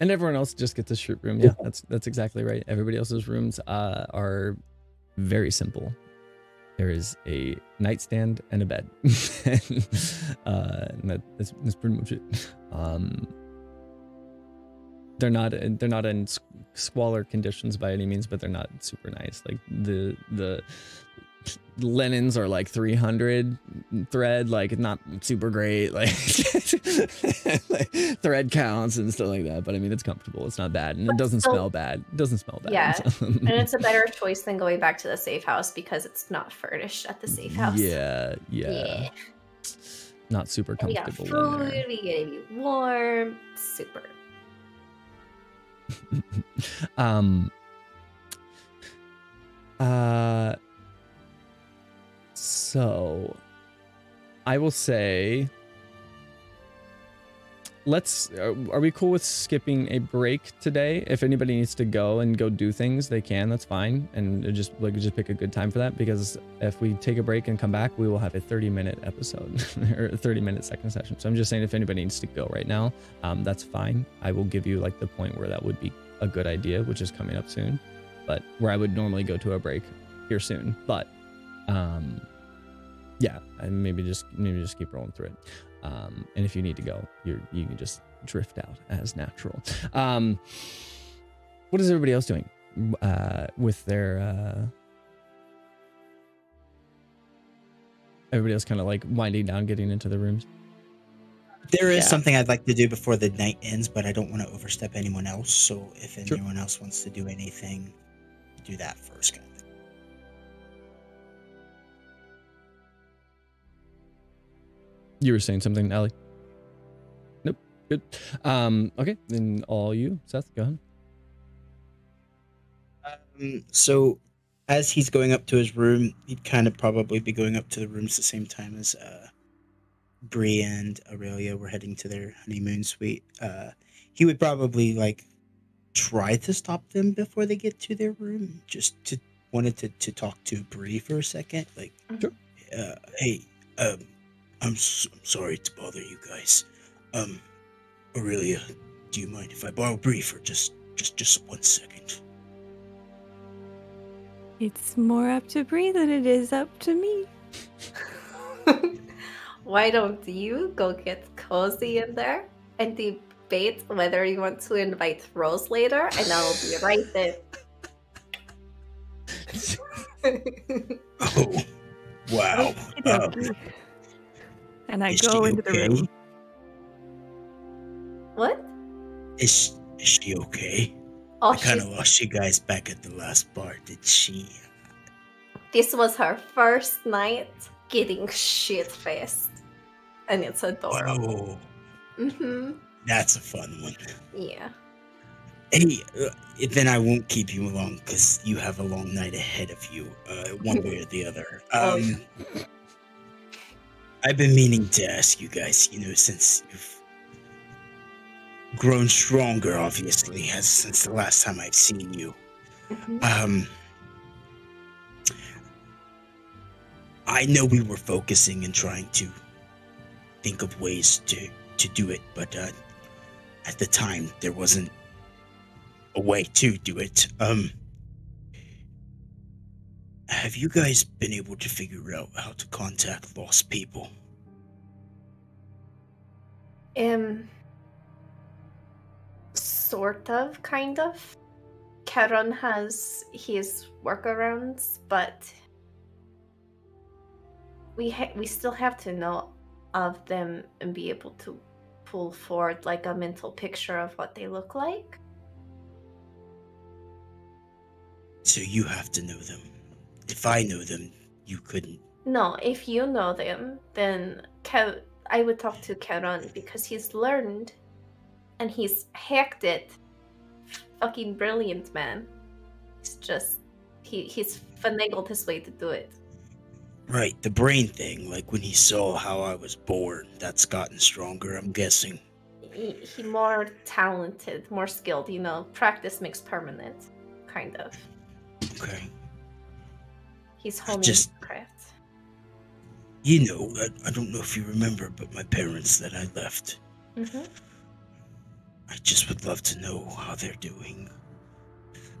and everyone else just gets a shoot room. Yeah, that's that's exactly right. Everybody else's rooms uh, are very simple. There is a nightstand and a bed. and, uh, and that, that's, that's pretty much it. Um, they're not they're not in squalor conditions by any means, but they're not super nice. Like the the linens are like 300 thread like not super great like, like, thread counts and stuff like that but i mean it's comfortable. It's not bad and but it doesn't smell bad. It doesn't smell bad. Yeah and it's a better choice than going back to the safe house because it's not furnished at the safe house. Yeah yeah, yeah. not super comfortable we got food we gotta be warm super. Um uh so, I will say, let's. Are, are we cool with skipping a break today? If anybody needs to go and go do things, they can. That's fine, and just like just pick a good time for that. Because if we take a break and come back, we will have a 30 minute episode or 30 minute second session. So I'm just saying, if anybody needs to go right now, um, that's fine. I will give you like the point where that would be a good idea, which is coming up soon, but where I would normally go to a break here soon. But um, yeah, and maybe just maybe just keep rolling through it. Um, and if you need to go, you you can just drift out as natural. Um, what is everybody else doing uh, with their? Uh, everybody else kind of like winding down, getting into the rooms. There is yeah. something I'd like to do before the night ends, but I don't want to overstep anyone else. So if anyone sure. else wants to do anything, do that first, kind You were saying something, Ellie? Nope. Good. Um, okay, then all you, Seth, go ahead. Um, so as he's going up to his room, he'd kind of probably be going up to the rooms the same time as uh Bree and Aurelia were heading to their honeymoon suite. Uh he would probably like try to stop them before they get to their room. Just to wanted to, to talk to Bree for a second. Like sure. uh, hey, um I'm, so, I'm sorry to bother you guys. Um, Aurelia, do you mind if I borrow Bree for just, just, just one second? It's more up to Bree than it is up to me. Why don't you go get cozy in there and debate whether you want to invite Rose later, and I'll be right there. oh, wow. Um, and I is go into okay? the room. What? Is is she okay? Oh, I kind of lost you guys back at the last bar. Did she? This was her first night getting shit faced, and it's adorable. Oh, mm-hmm. That's a fun one. Yeah. Hey, uh, then I won't keep you long because you have a long night ahead of you, uh, one way or the other. Oh, um, oh. I've been meaning to ask you guys, you know, since you've grown stronger, obviously, as since the last time I've seen you. Mm-hmm. Um, I know we were focusing and trying to think of ways to to do it, but uh, at the time there wasn't a way to do it. Um, have you guys been able to figure out how to contact lost people? Um, sort of, kind of. Charon has his workarounds, but we ha- we still have to know of them and be able to pull forward like a mental picture of what they look like. So you have to know them. If I know them, you couldn't. No, if you know them, then Kev- I would talk to Charon because he's learned and he's hacked it. Fucking brilliant, man. It's just he he's finagled his way to do it. Right, the brain thing, like when he saw how I was born, that's gotten stronger, I'm guessing. He, he more talented, more skilled, you know, practice makes permanent, kind of. Okay. He's honing just craft. You know, I, I, don't know if you remember, but my parents that I left. Mm-hmm. I just would love to know how they're doing.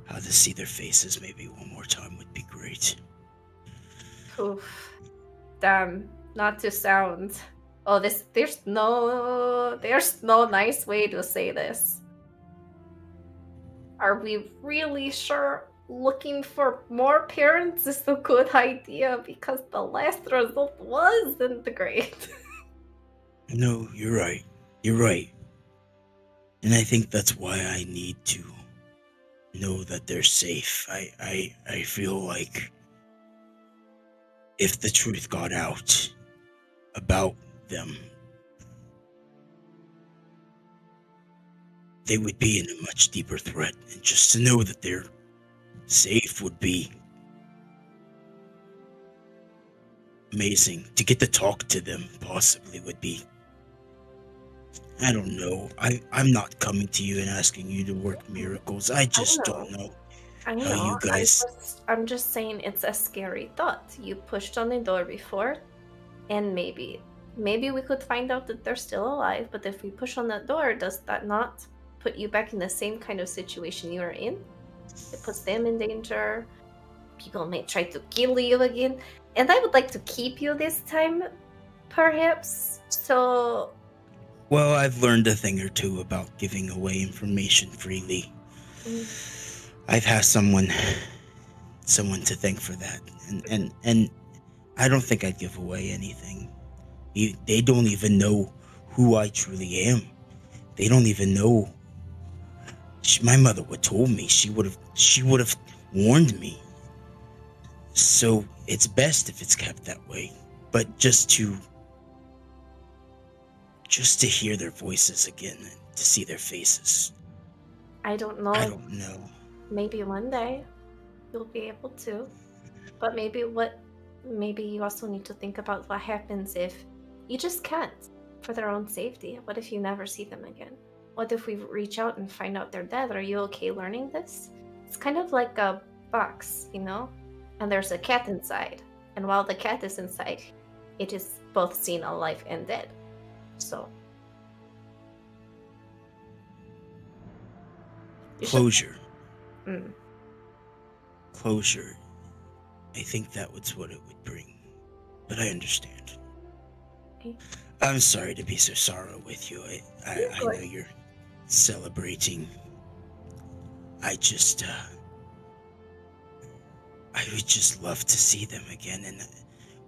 How to see their faces maybe one more time would be great. Oof. Damn, not to sound. Oh, this there's no there's no nice way to say this. Are we really sure looking for more parents is a good idea because the last result wasn't great. No, you're right. You're right. And I think that's why I need to know that they're safe. I I I feel like if the truth got out about them, they would be in a much deeper threat. And just to know that they're safe would be amazing. To get to talk to them possibly would be I don't know. I I'm not coming to you and asking you to work miracles. I just know. don't know. I know. How you guys- I'm just, I'm just saying it's a scary thought. You pushed on the door before, and maybe, maybe we could find out that they're still alive. But if we push on that door, does that not put you back in the same kind of situation you were in? It puts them in danger. People may try to kill you again, and I would like to keep you this time, perhaps. So Well, I've learned a thing or two about giving away information freely. Mm. I've had someone someone to thank for that. And and and I don't think I'd give away anything. They don't even know who I truly am. They don't even know. She, my mother would told me. She would have she would have warned me. So it's best if it's kept that way. But just to just to hear their voices again and to see their faces. I don't know. I don't know. maybe one day you'll be able to but maybe what maybe you also need to think about what happens if you just can't for their own safety what if you never see them again what if we reach out and find out they're dead are you okay learning this it's kind of like a box you know and there's a cat inside and while the cat is inside it is both seen alive and dead so Closure. Mm. Closure. I think that was what it would bring. But I understand. Okay. I'm sorry to be so sorrow with you. I, I, I know you're celebrating. I just, uh. I would just love to see them again, and uh,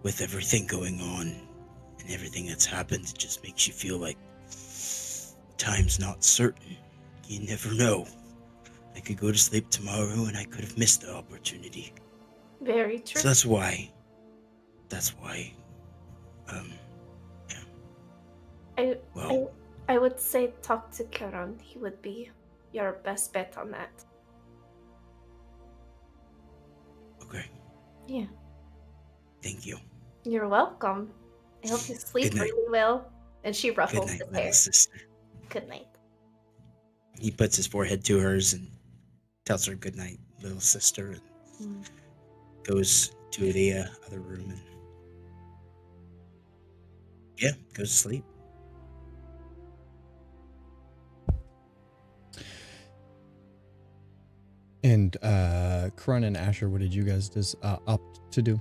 with everything going on and everything that's happened, it just makes you feel like time's not certain. You never know. I could go to sleep tomorrow and I could have missed the opportunity. very true So that's why. That's why. Um. I, Well, I I would say talk to Karan. He would be your best bet on that. Okay. Yeah. Thank you. You're welcome. I hope you sleep really well. And she ruffles Good night, his little hair. sister. Good night. He puts his forehead to hers and tells her good night, little sister, and Mm. goes to the uh, other room and yeah, goes to sleep. And uh Karan and Asher, what did you guys just uh, opt to do?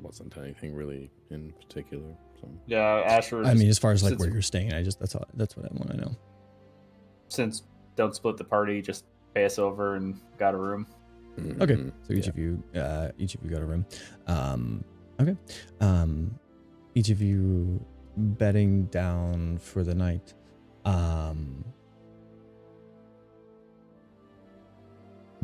Wasn't anything really in particular. So Yeah, Asher. I mean, as far as like since- where you're staying, I just that's all that's what I want to know. since don't split the party, just pay us over and got a room. Okay, Mhm. so each Yeah. of you, uh, each of you got a room. Um, okay, um, each of you bedding down for the night. Um,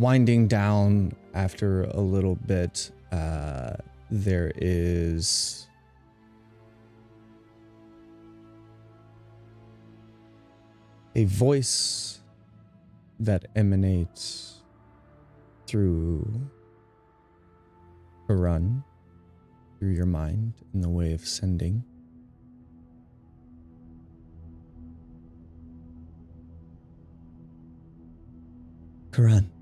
winding down after a little bit. Uh, there is a voice that emanates through a run through your mind in the way of sending. Karan.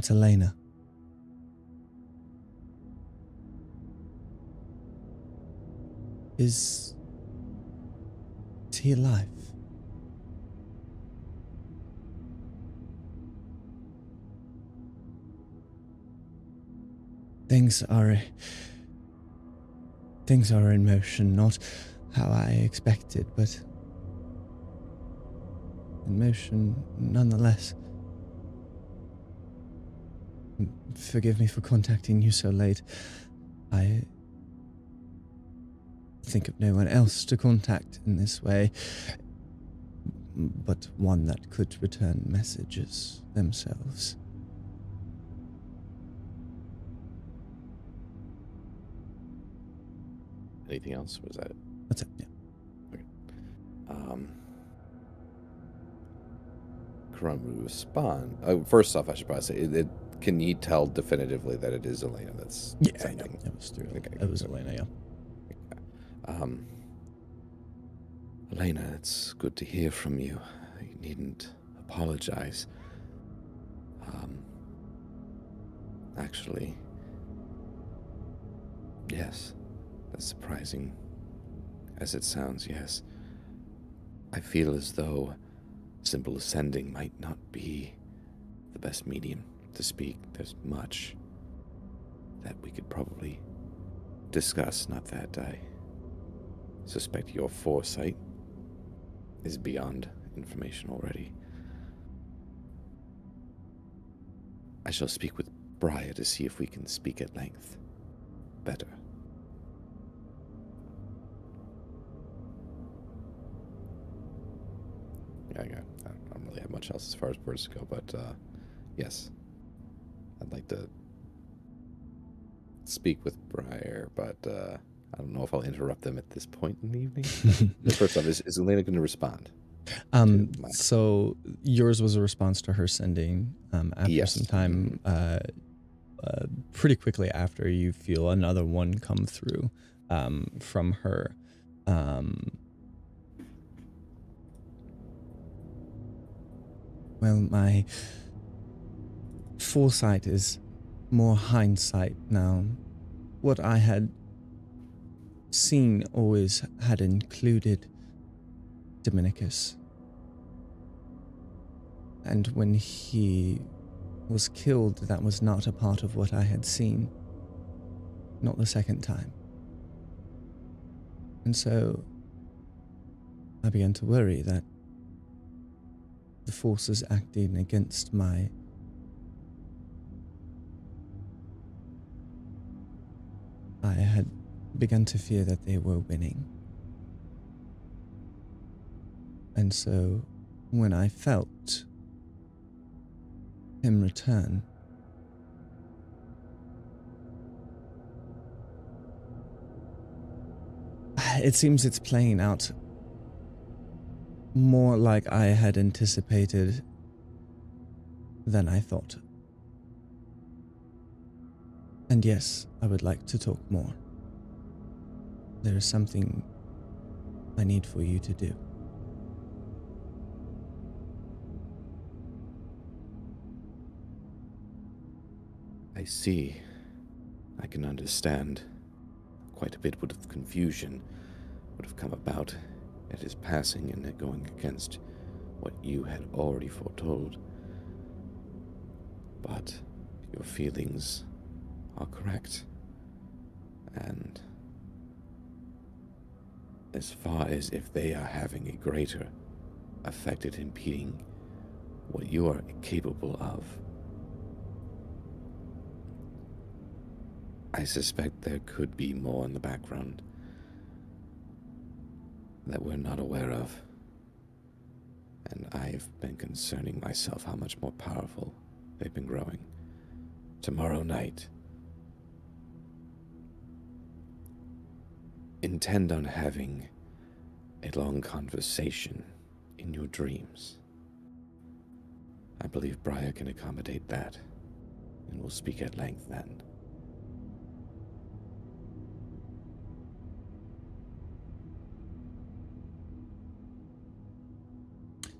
It's Elena. Is. Is he alive? Things are. Uh, things are in motion, not how I expected, but. in motion nonetheless. Forgive me for contacting you so late. I think of no one else to contact in this way, but one that could return messages themselves. Anything else? Was that it? That's it. Yeah. Um, Karan will respond. Oh, first off, I should probably say, it, it, can you tell definitively that it is Elena that's Yeah, yeah, sending? It was through. Okay, it was. Elena. Yeah. Um, Elena, it's good to hear from you. You needn't apologize. Um, actually, yes, as surprising as it sounds, yes. I feel as though simple a sending might not be the best medium to speak. There's much that we could probably discuss, not that I suspect your foresight is beyond information already. I shall speak with Briar to see if we can speak at length. Better. Yeah, yeah. I don't really have much else as far as words go, but uh, yes, I'd like to speak with Briar, but uh, I don't know if I'll interrupt them at this point in the evening. First off, is, is Elena going to respond? Um, so yours was a response to her sending um, after Yes. some time, uh, uh, pretty quickly after you feel another one come through um, from her. Um, well, my foresight is more hindsight now. What I had seen always had included Dominicus. And when he was killed, that was not a part of what I had seen. Not the second time. And so I began to worry that the forces acting against my I had begun to fear that they were winning. And so when I felt him return, it seems it's playing out more like I had anticipated than I thought. And yes, I would like to talk more. There is something I need for you to do. I see. I can understand. Quite a bit would of confusion would have come about at his passing and going against what you had already foretold. But your feelings are correct. And as far as if they are having a greater effect at impeding what you are capable of, I suspect there could be more in the background that we're not aware of. And I've been concerning myself how much more powerful they've been growing. Tomorrow night, intend on having a long conversation in your dreams. I believe Briar can accommodate that, and we'll speak at length then.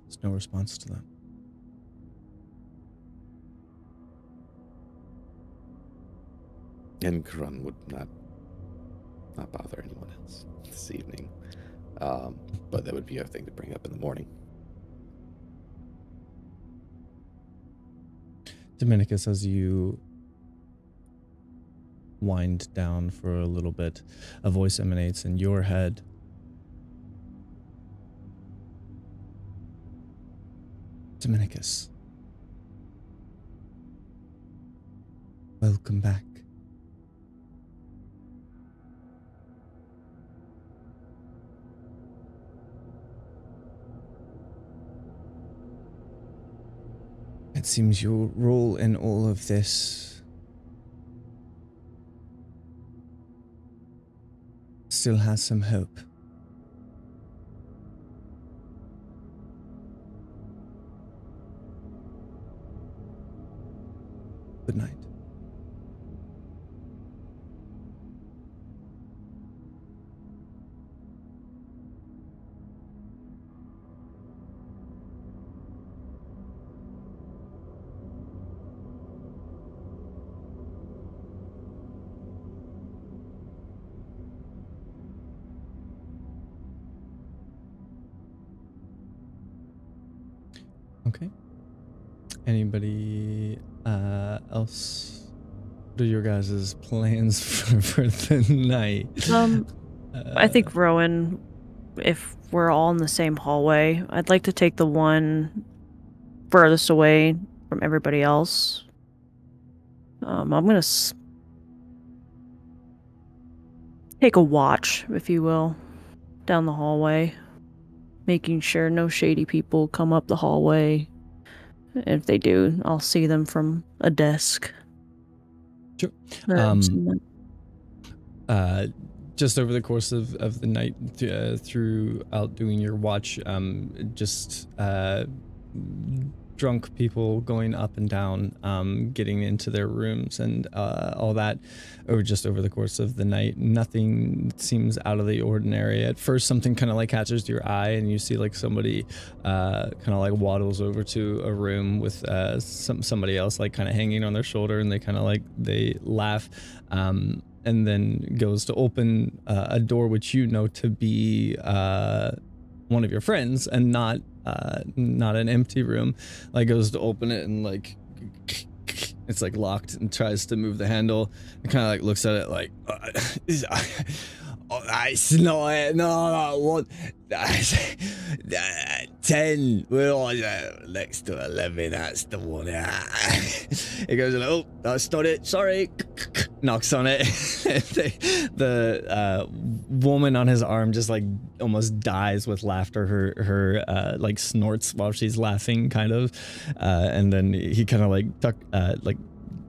There's no response to that. And Karan would not not bother anyone else this evening. Um, but that would be a thing to bring up in the morning. Dominicus, as you wind down for a little bit, a voice emanates in your head. Dominicus. Welcome back. It seems your role in all of this still has some hope. Guys' plans for, for the night? Um, I Uh, think Rowan, if we're all in the same hallway, I'd like to take the one furthest away from everybody else. Um, I'm gonna s- take a watch, if you will, down the hallway, making sure no shady people come up the hallway. If they do, I'll see them from a desk. Sure. Um, uh, just over the course of, of the night th- uh, throughout doing your watch, um, just uh, drunk people going up and down, um, getting into their rooms and uh, all that, or just over the course of the night. Nothing seems out of the ordinary. At first, something kind of like catches your eye, and you see like somebody uh, kind of like waddles over to a room with uh, some somebody else like kind of hanging on their shoulder, and they kind of like they laugh. Um, and then goes to open uh, a door which you know to be uh, one of your friends and not uh, not an empty room. Like goes to open it and like it's like locked and tries to move the handle. And kind of like looks at it like uh, it's not it. No no one. that's uh, 10 we're on uh, next to 11 that's the one it goes oh that's not it sorry. Knocks on it. The uh, woman on his arm just like almost dies with laughter. Her her uh, like snorts while she's laughing kind of. Uh, and then he kind of like tuck uh, like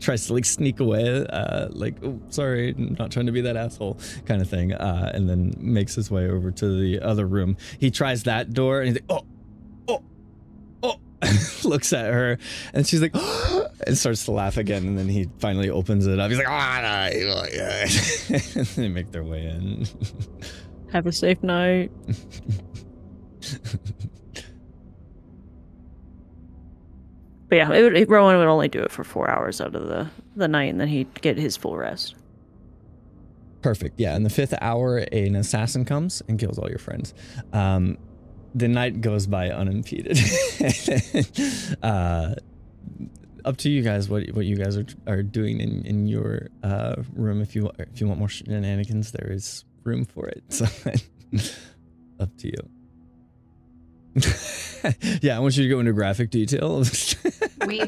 tries to like sneak away uh like oh sorry not trying to be that asshole kind of thing uh and then makes his way over to the other room he tries that door and he's like oh oh oh looks at her and she's like and starts to laugh again and then he finally opens it up he's like ah no, yeah. and they make their way in Have a safe night. But yeah, it would, it- Rowan would only do it for four hours out of the, the night, and then he'd get his full rest. Perfect. Yeah. In the fifth hour, an assassin comes and kills all your friends. Um, the night goes by unimpeded. uh, up to you guys what what you guys are are doing in in your uh, room. If you if you want more shenanigans, there is room for it. So up to you. yeah, I want you to go into graphic detail. We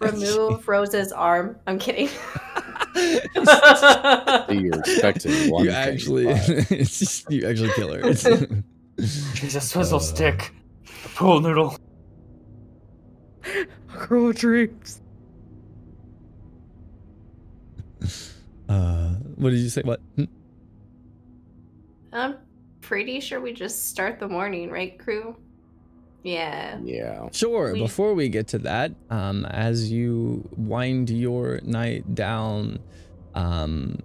remove Rose's arm. I'm kidding. You're expecting one you actually, it's just, you actually kill her. It's, a swizzle Uh. stick. Pool noodle. Girl dreams. uh, what did you say? What? Hmm? I'm pretty sure we just start the morning, right, crew? Yeah. yeah. Sure. We- Before we get to that, um, as you wind your night down, um,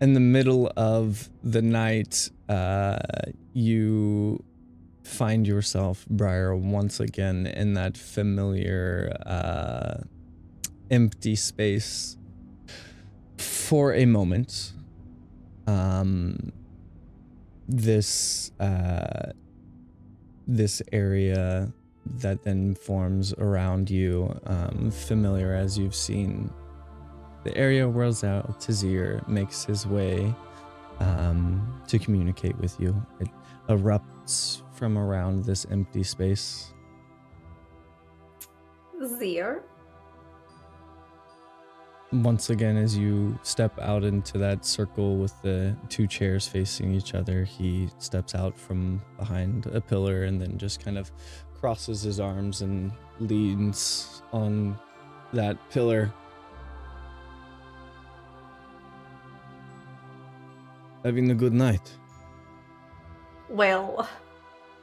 in the middle of the night, uh, you find yourself, Briar, once again in that familiar, uh, empty space for a moment, um, this uh, this area that then forms around you, um, familiar as you've seen. The area where Zal Tazir makes his way um, to communicate with you. It erupts from around this empty space. Zir. Once again, as you step out into that circle with the two chairs facing each other, he steps out from behind a pillar and then just kind of crosses his arms and leans on that pillar. Having a good night. Well,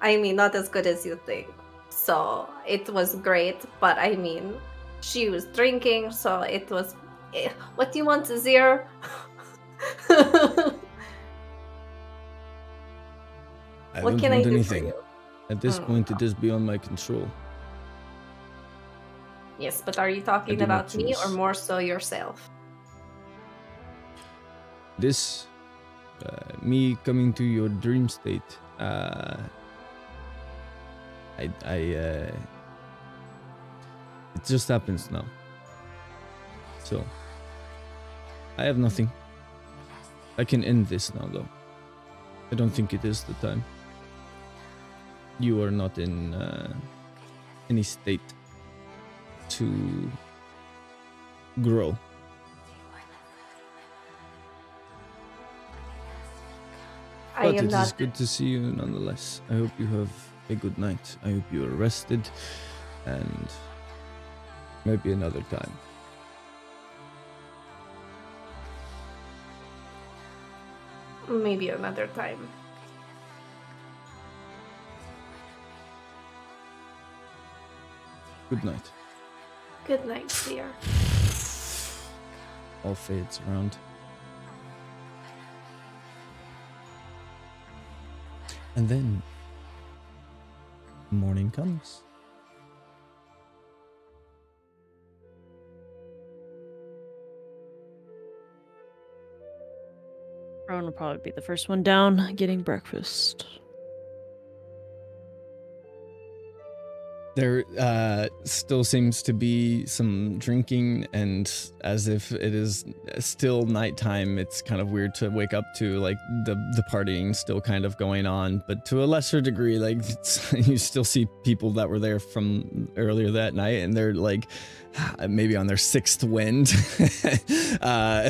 I mean, not as good as you think. So it was great, but I mean, she was drinking, so it was. Eh, What do you want, Zir? I what don't can I want do anything. At this Mm. point, it is beyond my control. Yes, but are you talking about me or more so yourself? This, uh, me coming to your dream state, uh, I, I, uh, it just happens now. So, I have nothing. I can end this now, though. I don't think it is the time. You are not in uh, any state to grow. I But am it is not. good to see you nonetheless. I hope you have a good night. I hope you are rested and maybe another time. Maybe another time. Good night. Good night, dear. All fades around. And then morning comes. Will probably be the first one down getting breakfast. There uh, still seems to be some drinking, and as if it is still nighttime, it's kind of weird to wake up to like the the partying still kind of going on, but to a lesser degree. Like you still see people that were there from earlier that night, and they're like maybe on their sixth wind. uh,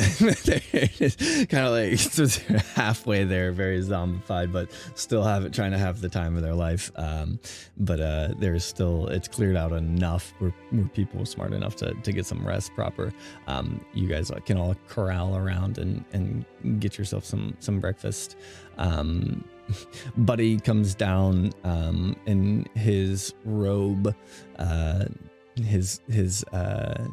kind of like halfway there, very zombified, but still have it trying to have the time of their life. Um, but uh, there's still it's cleared out enough where, where people are smart enough to, to get some rest proper. Um, you guys can all corral around and, and get yourself some some breakfast. Um, Buddy comes down um, in his robe, uh, his his uh,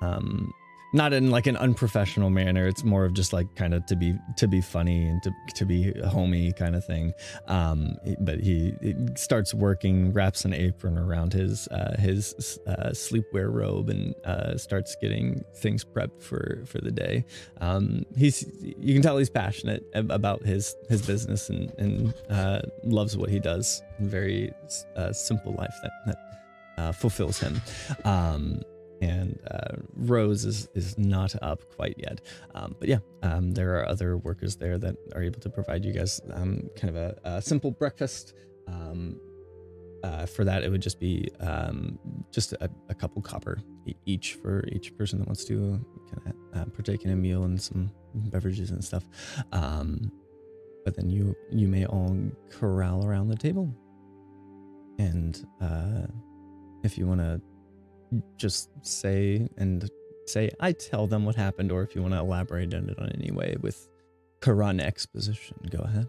um, not in like an unprofessional manner. It's more of just like kind of to be to be funny and to to be homey kind of thing. Um, but he, he starts working, wraps an apron around his uh, his uh, sleepwear robe, and uh, starts getting things prepped for for the day. Um, he's you can tell he's passionate about his his business and and uh, loves what he does. Very uh, simple life that that uh, fulfills him. Um, and uh, Rose is is not up quite yet. Um, but yeah, um, there are other workers there that are able to provide you guys um, kind of a, a simple breakfast. Um, uh, for that, it would just be um, just a, a couple copper each for each person that wants to kind of uh, partake in a meal and some beverages and stuff. Um, but then you you may all corral around the table, and uh, if you want to just say and say I tell them what happened, or if you want to elaborate on it on any way with Karan exposition, go ahead.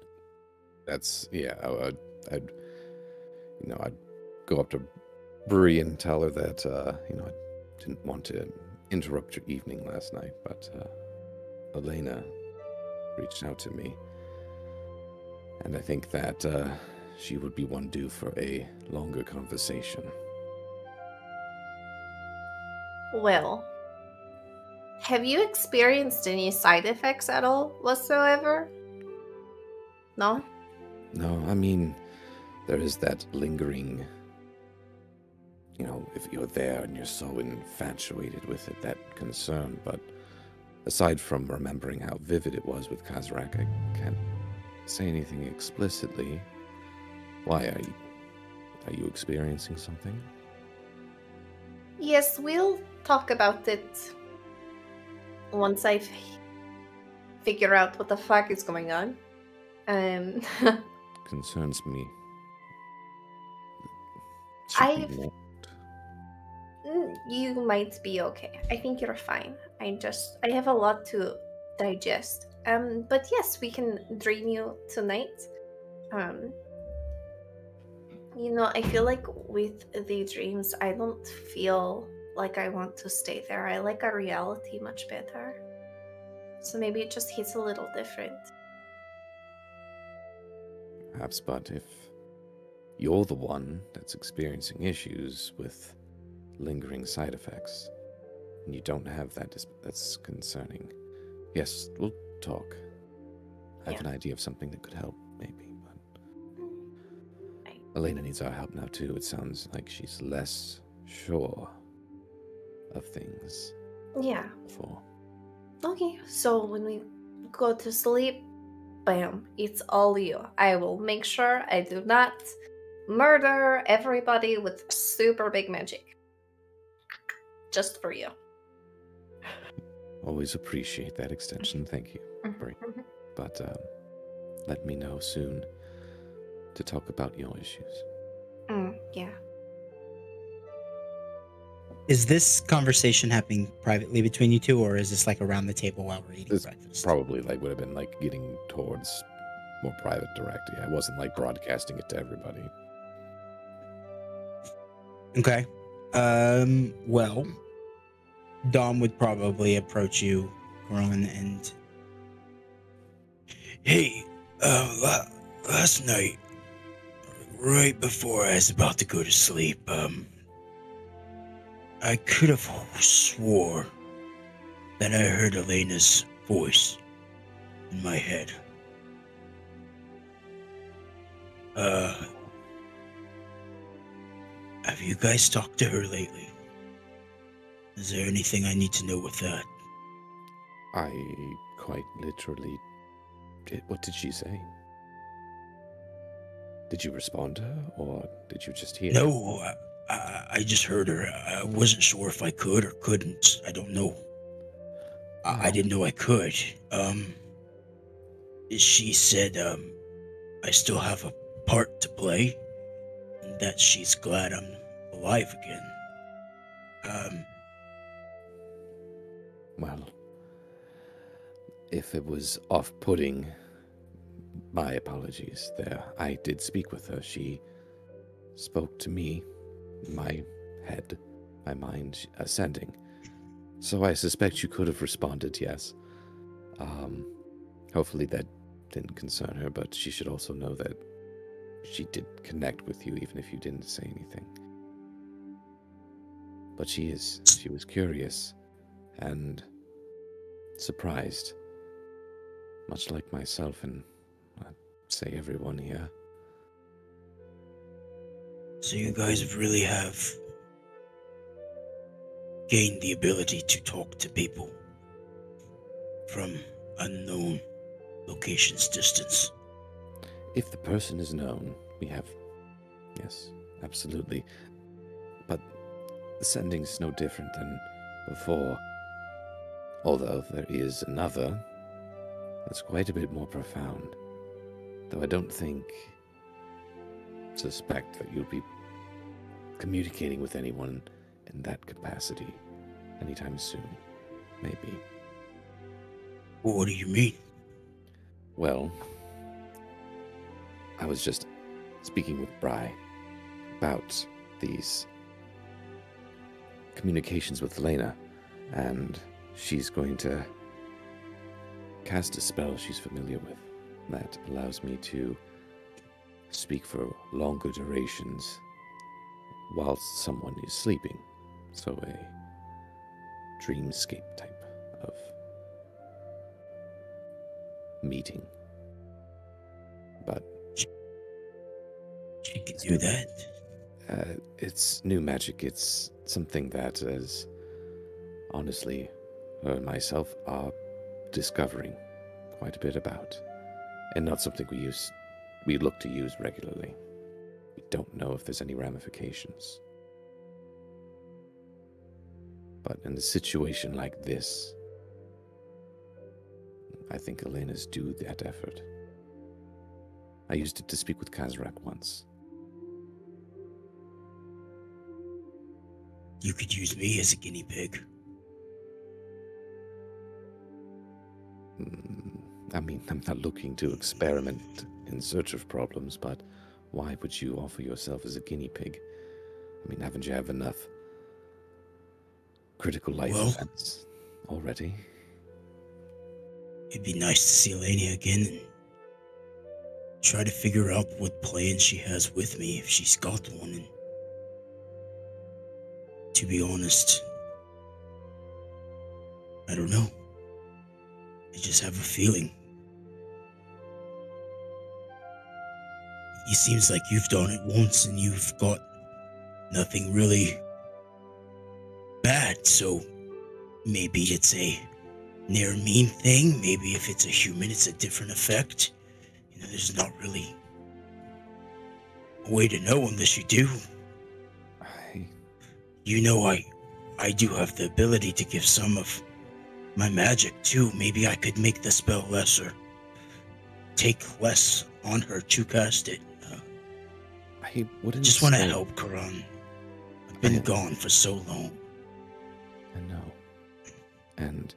That's yeah. I, would I'd you know I'd go up to Bree and tell her that uh, you know I didn't want to interrupt your evening last night, but uh, Elena reached out to me, and I think that uh, she would be one due for a longer conversation. Well, Have you experienced any side effects at all whatsoever? No? No, I mean, there is that lingering. You know, if you're there and you're so infatuated with it, that concern. But aside from remembering how vivid it was with Kazrak, I can't say anything explicitly. Why are you? Are you experiencing something? Yes, we'll talk about it once I figure out what the fuck is going on. Um, Concerns me. Not? mm, you might be okay. I think you're fine. I just I have a lot to digest. Um, but yes, we can dream you tonight. Um, you know, I feel like with the dreams, I don't feel like I want to stay there. I like our reality much better. So maybe it just hits a little different. Perhaps, but if you're the one that's experiencing issues with lingering side effects, and you don't have that, that's concerning. Yes, we'll talk. I have Yeah. an idea of something that could help, maybe, but Right. Elena needs our help now, too. It sounds like she's less sure of things Yeah. before. Okay, so when we go to sleep, bam, it's all you. I will make sure I do not murder everybody with super big magic. Just for you. Always appreciate that extension. Thank you. Great. But um, let me know soon to talk about your issues. Mm, yeah. Is this conversation happening privately between you two, or is this like around the table while we're eating This breakfast? probably like would have been like getting towards more private direct. Yeah, I wasn't like broadcasting it to everybody. Okay. Um. Well, Dom would probably approach you, Karan, and hey, uh, last night, right before I was about to go to sleep, um, I could have swore that I heard Elena's voice in my head. Uh, have you guys talked to her lately? Is there anything I need to know with that? I quite literally did. What did she say? Did you respond to her, or did you just hear? No, I, just heard her. I wasn't sure if I could or couldn't. I don't know. I, I didn't know I could. Um, she said, um, I still have a part to play, and that she's glad I'm alive again. Um, Well, if it was off-putting, my apologies. There, I did speak with her. She spoke to me, my head, my mind a sending. So I suspect you could have responded, yes. Um, hopefully that didn't concern her, but she should also know that she did connect with you, even if you didn't say anything. But she is, she was curious and surprised, much like myself and I'd say everyone here. So you guys really have gained the ability to talk to people from unknown locations, distance. If the person is known, we have. Yes, absolutely. But the sending's no different than before. Although there is another that's quite a bit more profound. Though I don't think. suspect that you'll be communicating with anyone in that capacity anytime soon. Maybe. What do you mean? Well, I was just speaking with Bry about these communications with Lena, and she's going to cast a spell she's familiar with that allows me to speak for longer durations whilst someone is sleeping. So, a dreamscape type of meeting. But She could do that. uh, it's new magic. It's something that, as honestly, her and myself are discovering quite a bit about, and not something we use. We look to use regularly. We don't know if there's any ramifications. But in a situation like this, I think Elena's due that effort. I used it to speak with Kazrak once. You could use me as a guinea pig. Mm, I mean, I'm not looking to experiment in search of problems, but why would you offer yourself as a guinea pig? I mean, haven't you have enough critical life Well- events already? It'd be nice to see Elenia again and try to figure out what plan she has with me if she's got one. And to be honest, I don't know. I just have a feeling. It seems like you've done it once and you've got nothing really bad, so maybe it's a near mean thing. Maybe if it's a human, it's a different effect. You know, there's not really a way to know unless you do. I, You know, I, I do have the ability to give some of my magic too. Maybe I could make the spell lesser. Take less on her to cast it. I wouldn't just want to help, Karan. I've been gone for so long. I know. And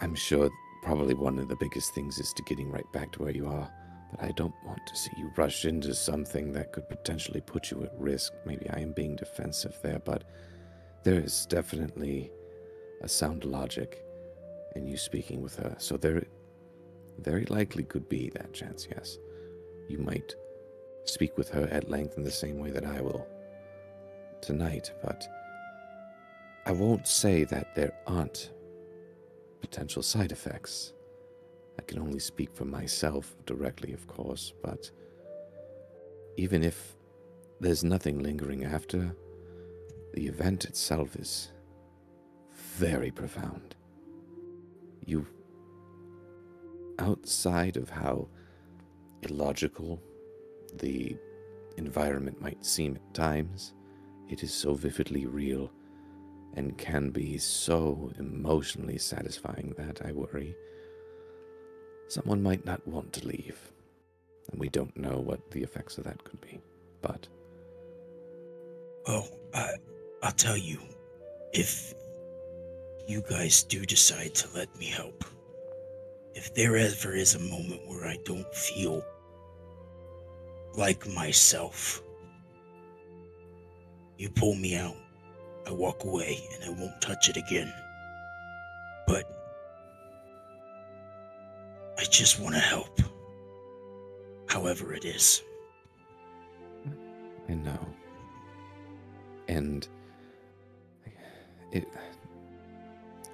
I'm sure probably one of the biggest things is to getting right back to where you are. But I don't want to see you rush into something that could potentially put you at risk. Maybe I am being defensive there, but there is definitely a sound logic in you speaking with her. So there very likely could be that chance, yes. You might speak with her at length in the same way that I will tonight, but I won't say that there aren't potential side effects. I can only speak for myself directly, of course, but even if there's nothing lingering after, the event itself is very profound. You, outside of how illogical the environment might seem at times, it is so vividly real and can be so emotionally satisfying that I worry someone might not want to leave. And we don't know what the effects of that could be. But Well, I, I'll tell you, if you guys do decide to let me help, if there ever is a moment where I don't feel like myself, you pull me out, I walk away, and I won't touch it again. But I just want to help, however it is. I know. And it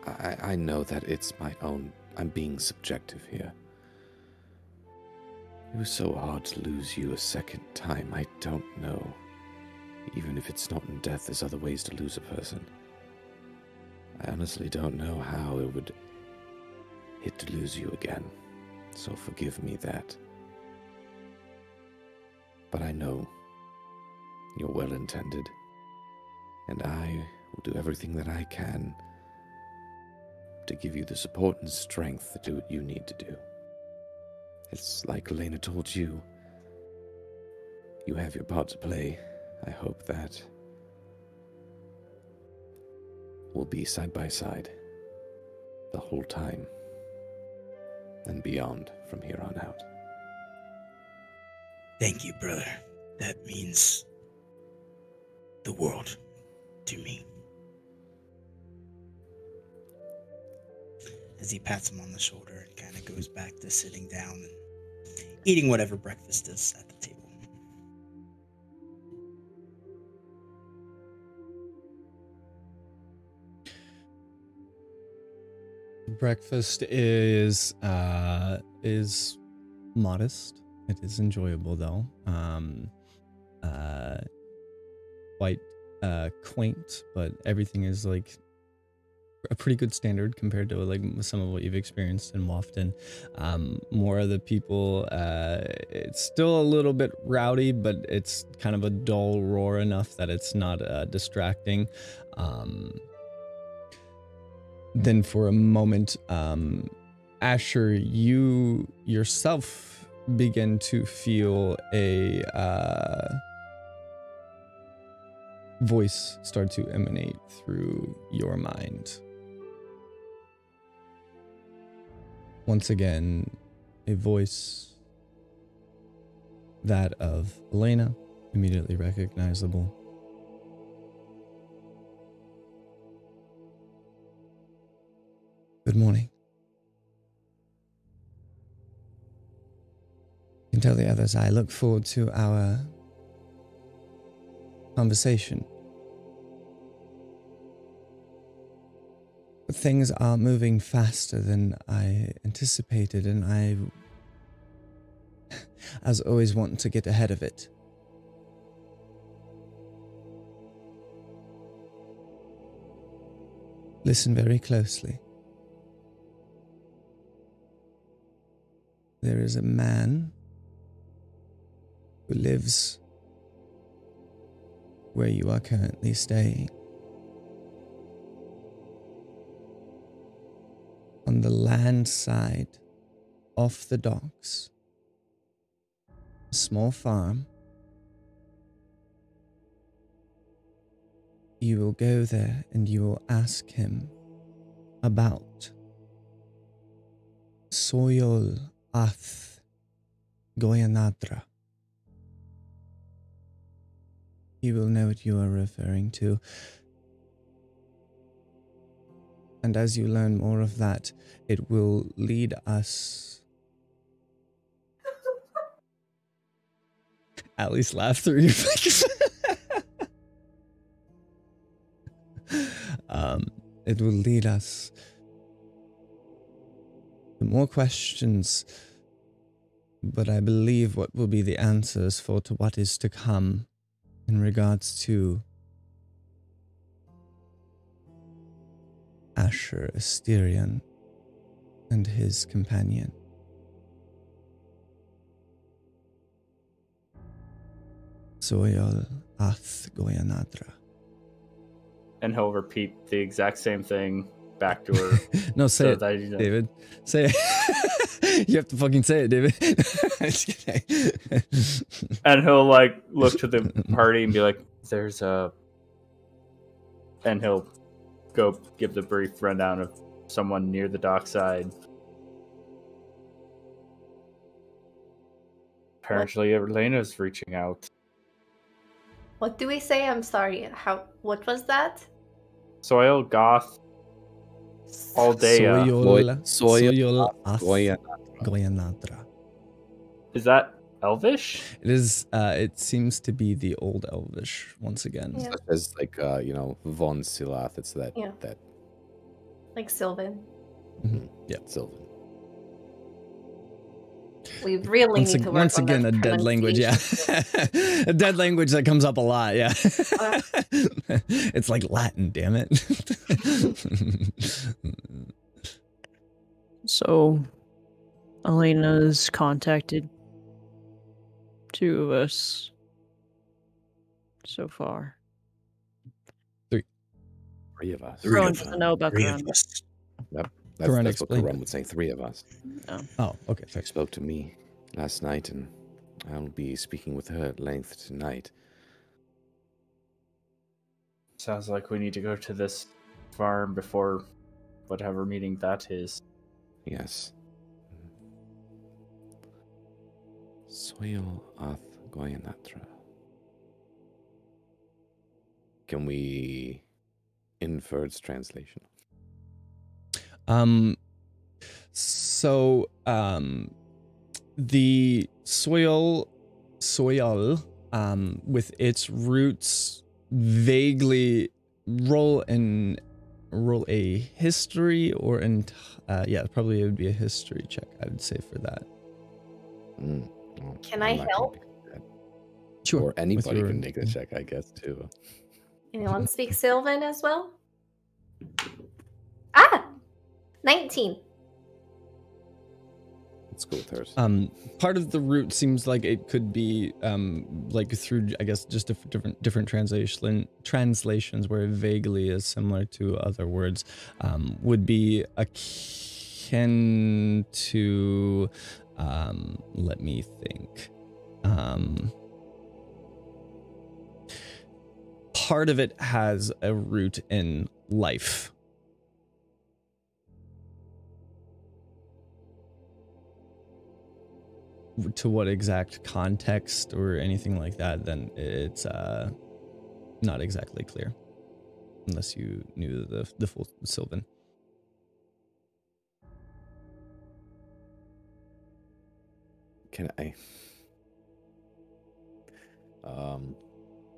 I I know that it's my own I'm being subjective here. It was so hard to lose you a second time. I don't know. Even if it's not in death, there's other ways to lose a person. I honestly don't know how it would hit to lose you again. So forgive me that. But I know you're well intended, and I will do everything that I can to give you the support and strength to do what you need to do. It's like Elena told you. You have your part to play. I hope that we'll be side by side the whole time and beyond from here on out. Thank you, brother. That means the world to me. As he pats him on the shoulder and kind of goes back to sitting down and eating whatever breakfast is at the table. Breakfast is uh is modest. It is enjoyable though. Um uh quite uh quaint, but everything is like a pretty good standard compared to like some of what you've experienced in Wafton. Um more of the people uh it's still a little bit rowdy, but it's kind of a dull roar enough that it's not uh distracting. Um then for a moment um asher you yourself begin to feel a uh voice start to emanate through your mind once again a voice that of elena immediately recognizable Good morning. You can tell the others I look forward to our conversation. Things are moving faster than I anticipated, and I, as always, want to get ahead of it. Listen very closely. there is a man who lives where you are currently staying. On the land side, off the docks, a small farm. You will go there and you will ask him about Soyol Ath Goyanadra. He will know what you are referring to. And as you learn more of that, it will lead us. At least laugh through your face. um, it will lead us to more questions but I believe what will be the answers for to what is to come in regards to Asher Asterion and his companion. Soyol Ath Goyanadra. And he'll repeat the exact same thing back to her. no, say so it, that, you know- David. Say it. you have to fucking say it, David. And he'll like look to the party and be like, "There's a," and he'll go give the brief rundown of someone near the dockside. Apparently, Elena's reaching out. What do we say? I'm sorry. How? What was that? Soil goth all day. Uh, Soyol, Soy- Soyol Ath Goya- Goyanadra. is that Elvish? It is. Uh, it seems to be the old Elvish once again. Yeah. As like uh, you know, Von Silath. It's that Yeah. that Like Sylvan. Mhm. Yeah. Sylvan. We really Once, need ag- to work once on again, a dead language. Yeah, a dead language that comes up a lot. Yeah, Uh. it's like Latin. Damn it. So, Elena's contacted two of us so far. Three of us. Three Rowan of doesn't know about Three of us. That's, Karan, that's what explain. Karan would say. Three of us. Oh. oh, okay. She spoke to me last night, and I'll be speaking with her at length tonight. Sounds like we need to go to this farm before whatever meeting that is. Yes. Soil Ath Goyanatra. Can we infer its translation? Um, so um, the soil, soil, um, with its roots vaguely roll in roll a history or in uh, yeah, probably it would be a history check. I would say for that. Mm, Can I'm I help? Sure. Or anybody your- can make the check, I guess, too. Anyone speak Sylvan as well? Ah! 19. Let's go with hers. Um, part of the route seems like it could be um, like through, I guess, just diff- different different translation translations where it vaguely is similar to other words. Um, would be akin to, um, let me think. Um, part of it has a root in life. to what exact context or anything like that, then it's uh, not exactly clear, unless you knew the the full Sylvan. Can I? Um,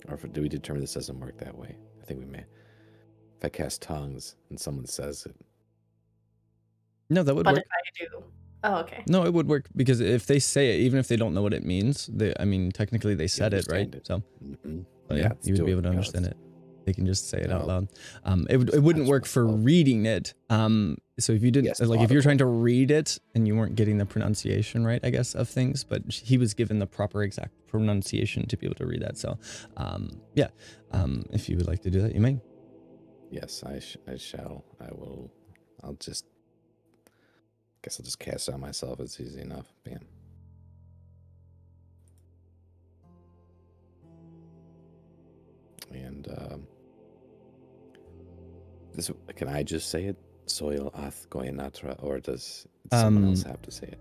or if, do we determine this doesn't work that way? I think we may. If I cast tongues and someone says it, No, that would But work. if I do. Oh, okay. No, it would work because if they say it, even if they don't know what it means, they, I mean, technically they said it, right? it. So, Mm-mm. oh, yeah, you would be able to understand let's- it. They can just say it out loud. Um, it it wouldn't work for reading it. Um, so if you didn't Yes, like if you're trying to read it and you weren't getting the pronunciation right, I guess of things, but he was given the proper exact pronunciation to be able to read that. So, um, yeah, um, if you would like to do that, you may. Yes, I, sh- I shall. I will. I'll just. Guess I'll just cast it on myself. It's easy enough. Bam. And um, this can I just say it? Soil ath goyanatra, or does someone else Um, have to say it?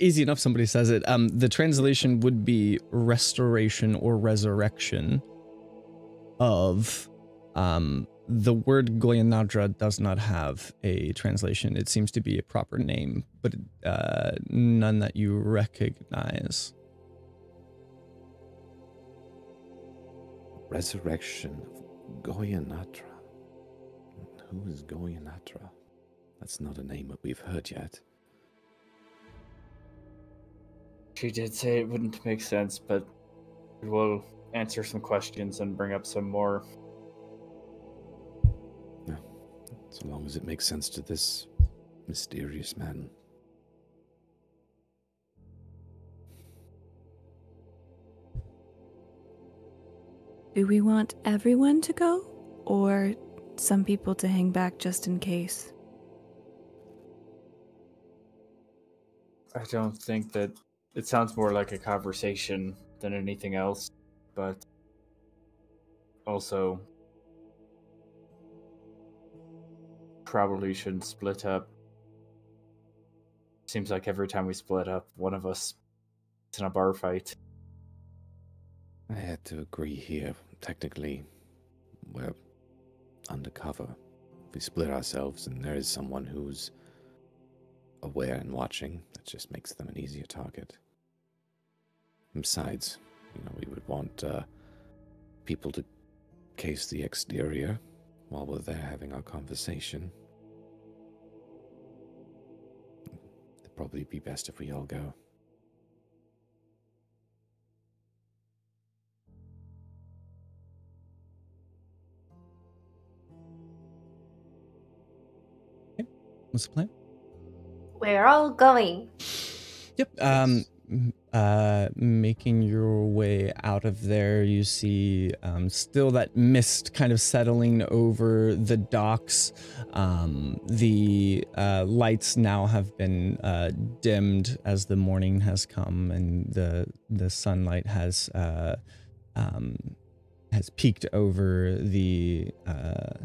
easy enough somebody says it um the translation would be restoration or resurrection of um the word goyanadra does not have a translation it seems to be a proper name but uh none that you recognize Resurrection of Goyanatra. Who is Goyanatra? That's not a name that we've heard yet. She did say it wouldn't make sense, but we'll answer some questions and bring up some more. So long as it makes sense to this mysterious man. Do we want everyone to go? Or some people to hang back just in case? I don't think that it sounds more like a conversation than anything else, but also probably shouldn't split up. Seems like every time we split up, one of us is in a bar fight. I had to agree here. Technically, we're undercover. We split ourselves and there is someone who's aware and watching, that just makes them an easier target. And Besides, you know, we would want uh, people to case the exterior while we're there having our conversation. It'd probably be best if we all go. What's the plan We're all going. Yep. Um, uh, making your way out of there, you see um, still that mist kind of settling over the docks. Um, the uh, lights now have been uh, dimmed as the morning has come, and the the sunlight has uh, um, has peeked over the uh,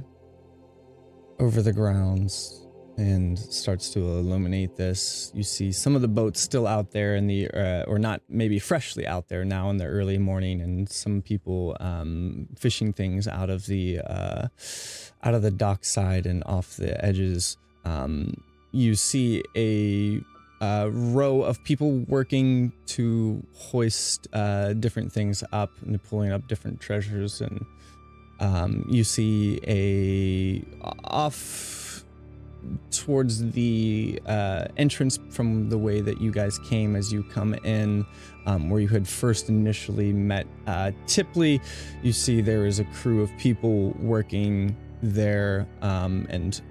over the grounds and starts to illuminate this. You see some of the boats still out there in the, uh, or not maybe freshly out there now in the early morning, and some people um, fishing things out of the, uh, out of the dock side and off the edges. Um, you see a uh, row of people working to hoist uh, different things up and pulling up different treasures and um, you see a off towards the uh, entrance from the way that you guys came as you come in, um, where you had first initially met uh, Tipley. You see there is a crew of people working there, um, and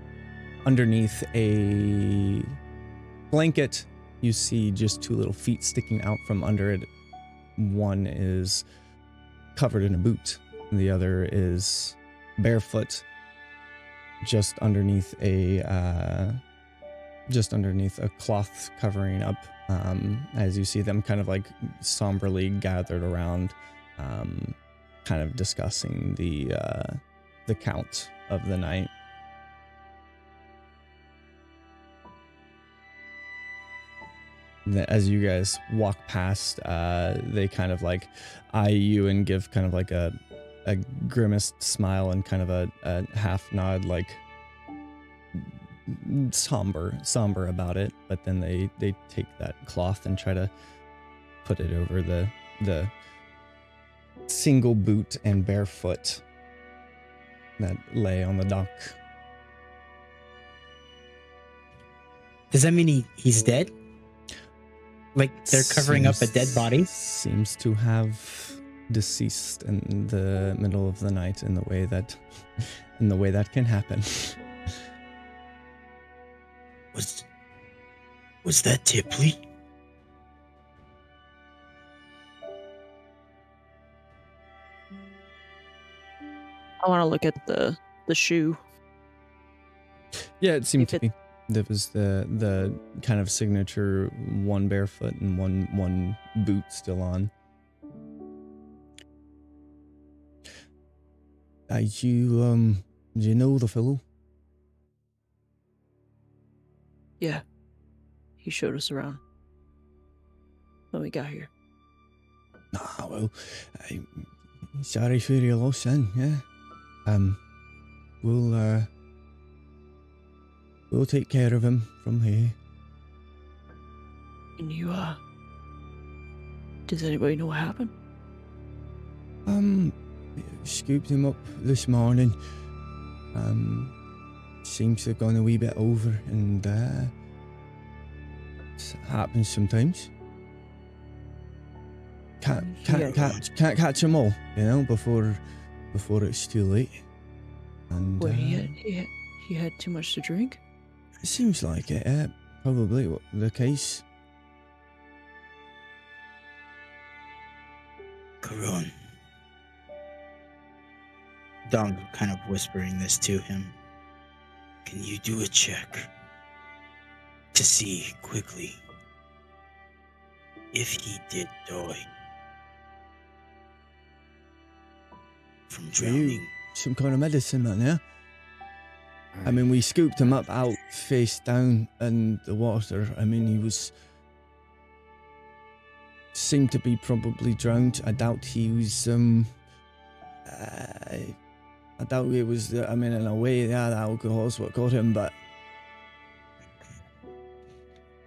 underneath a blanket, you see just two little feet sticking out from under it. One is covered in a boot, and the other is barefoot, just underneath a uh, just underneath a cloth covering up. Um, as you see them kind of like somberly gathered around, um, kind of discussing the uh, the count of the night. as you guys walk past, uh, they kind of like eye you and give kind of like a a grimaced smile and kind of a, a half nod, like somber, somber about it. But then they they take that cloth and try to put it over the the single boot and barefoot that lay on the dock. Does that mean he, he's dead? Like they're covering up a dead body? Seems to have deceased in the middle of the night in the way that in the way that can happen. Was was that Tipley? I want to look at the the shoe. Yeah, it seemed If to it- be. There was the the kind of signature one barefoot and one one boot still on. Uh, you um, do you know the fellow? Yeah, he showed us around when we got here. Ah, well, I'm sorry for your loss, son. Yeah, um, we'll uh, we'll take care of him from here. And you, uh, does anybody know what happened? Um, scooped him up this morning. Um, seems to have gone a wee bit over, and uh, it happens sometimes. Can't can't Yeah. catch can't catch them all, you know, before before it's too late. And Where he uh, had, he had he had too much to drink. it seems like it. Yeah, probably the case. Karan. Dong kind of whispering this to him. Can you do a check to see quickly if he did die from drowning? Some kind of medicine, man. Yeah. I mean, we scooped him up out face down in the water. I mean, he was. seemed to be probably drowned. I doubt he was. um. I, I doubt it was. uh, I mean, in a way, yeah, the alcohol's what got him, but.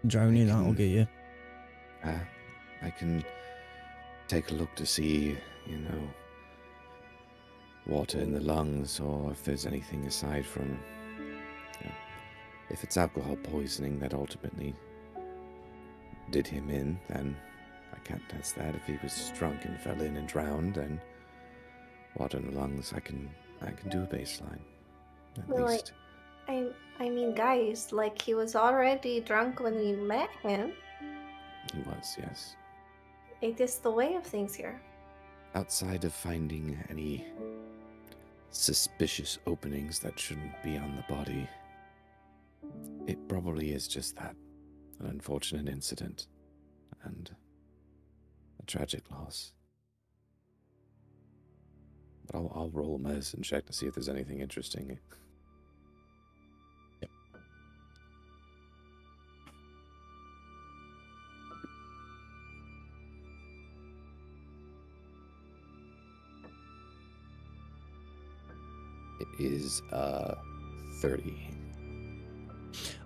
Drowning, that'll get you. Uh, I can take a look to see, you know, water in the lungs or if there's anything aside from. you know, if it's alcohol poisoning that ultimately did him in, then I can't test that. If he was drunk and fell in and drowned, then water in the lungs, I can I can do a baseline. At Well, I- least. I I mean, guys, like he was already drunk when we met him. He was, yes. It is the way of things here. outside of finding any suspicious openings that shouldn't be on the body, it probably is just that an unfortunate incident and a tragic loss. But I'll, I'll roll a medicine check to see if there's anything interesting. Yep. It is uh 30.